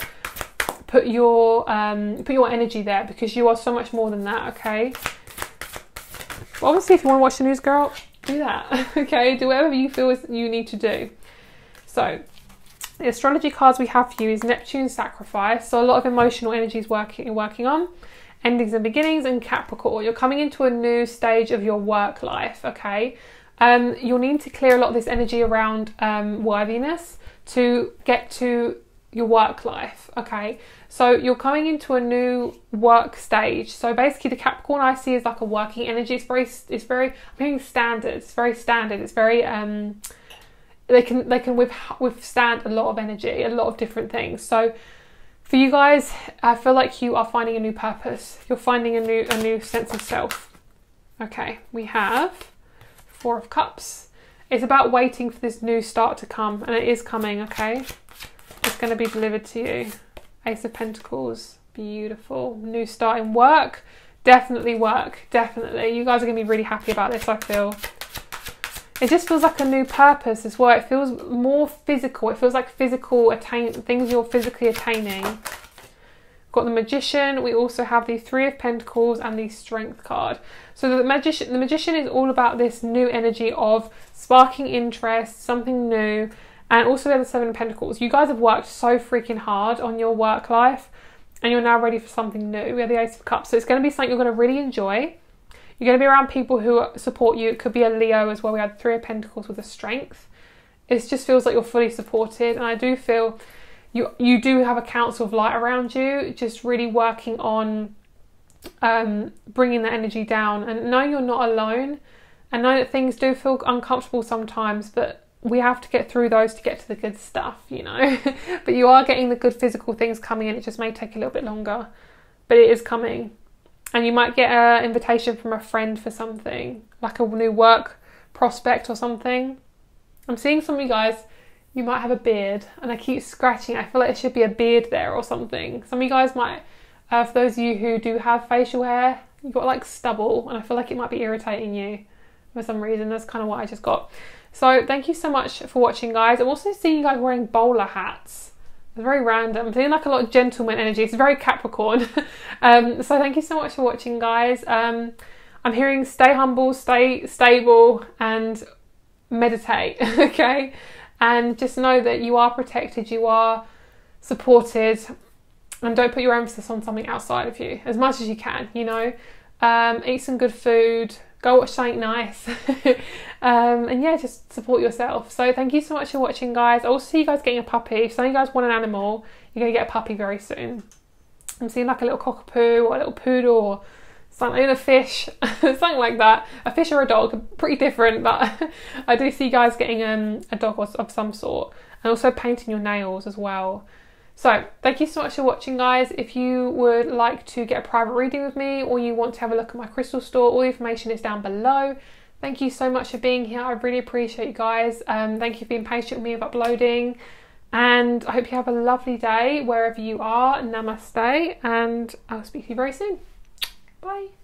put your um, put your energy there because you are so much more than that. Okay. Obviously, if you want to watch the news, girl, do that. [LAUGHS] okay, do whatever you feel you need to do. So, the astrology cards we have for you is Neptune sacrifice. So a lot of emotional energies working working on endings and beginnings, and Capricorn. You're coming into a new stage of your work life. Okay. Um, you'll need to clear a lot of this energy around um, worthiness to get to your work life. Okay, so you're coming into a new work stage. So basically, the Capricorn I see is like a working energy. It's very, it's very. I'm hearing standard. It's very standard. It's very. Um, they can they can withstand a lot of energy, a lot of different things. So for you guys, I feel like you are finding a new purpose. You're finding a new a new sense of self. Okay, we have Four of Cups. It's about waiting for this new start to come, and it is coming, okay? It's going to be delivered to you. Ace of Pentacles, beautiful. New start in work, definitely work, definitely. You guys are going to be really happy about this, I feel. It just feels like a new purpose as well. It feels more physical. It feels like physical attain things you're physically attaining got the magician we also have the three of pentacles and the strength card so the magician the magician is all about this new energy of sparking interest something new and also have the seven of pentacles. You guys have worked so freaking hard on your work life and you're now ready for something new. We have the ace of cups. So it's going to be something you're going to really enjoy. You're going to be around people who support you. It could be a leo as well. We have three of pentacles with a strength. It just feels like you're fully supported and i do feel you you do have a council of light around you, just really working on um, bringing that energy down. And know you're not alone. And know that things do feel uncomfortable sometimes, but we have to get through those to get to the good stuff, you know. [LAUGHS] but you are getting the good physical things coming in. It just may take a little bit longer, but it is coming. And you might get an invitation from a friend for something, like a new work prospect or something. I'm seeing some of you guys you might have a beard and I keep scratching. I feel like there should be a beard there or something. Some of you guys might, uh, for those of you who do have facial hair, you've got like stubble and I feel like it might be irritating you for some reason. That's kind of what I just got. So thank you so much for watching guys. I'm also seeing you guys wearing bowler hats. It's very random. I'm feeling like a lot of gentleman energy. It's very Capricorn. [LAUGHS] um, so thank you so much for watching guys. Um, I'm hearing stay humble, stay stable and meditate. [LAUGHS] okay and just know that you are protected, you are supported, and don't put your emphasis on something outside of you as much as you can. You know, um, eat some good food, go watch something nice. [LAUGHS] um, and yeah, just support yourself. So thank you so much for watching, guys. I'll see you guys getting a puppy. If some of you guys want an animal, you're going to get a puppy very soon. I'm seeing like a little cockapoo or a little poodle or something, a fish, [LAUGHS] something like that. A fish or a dog, pretty different, but [LAUGHS] I do see guys getting um, a dog of some sort. And also painting your nails as well. So, thank you so much for watching, guys. If you would like to get a private reading with me or you want to have a look at my crystal store, all the information is down below. Thank you so much for being here. I really appreciate you guys. Um, thank you for being patient with me of uploading. And I hope you have a lovely day wherever you are. Namaste. And I'll speak to you very soon. Bye.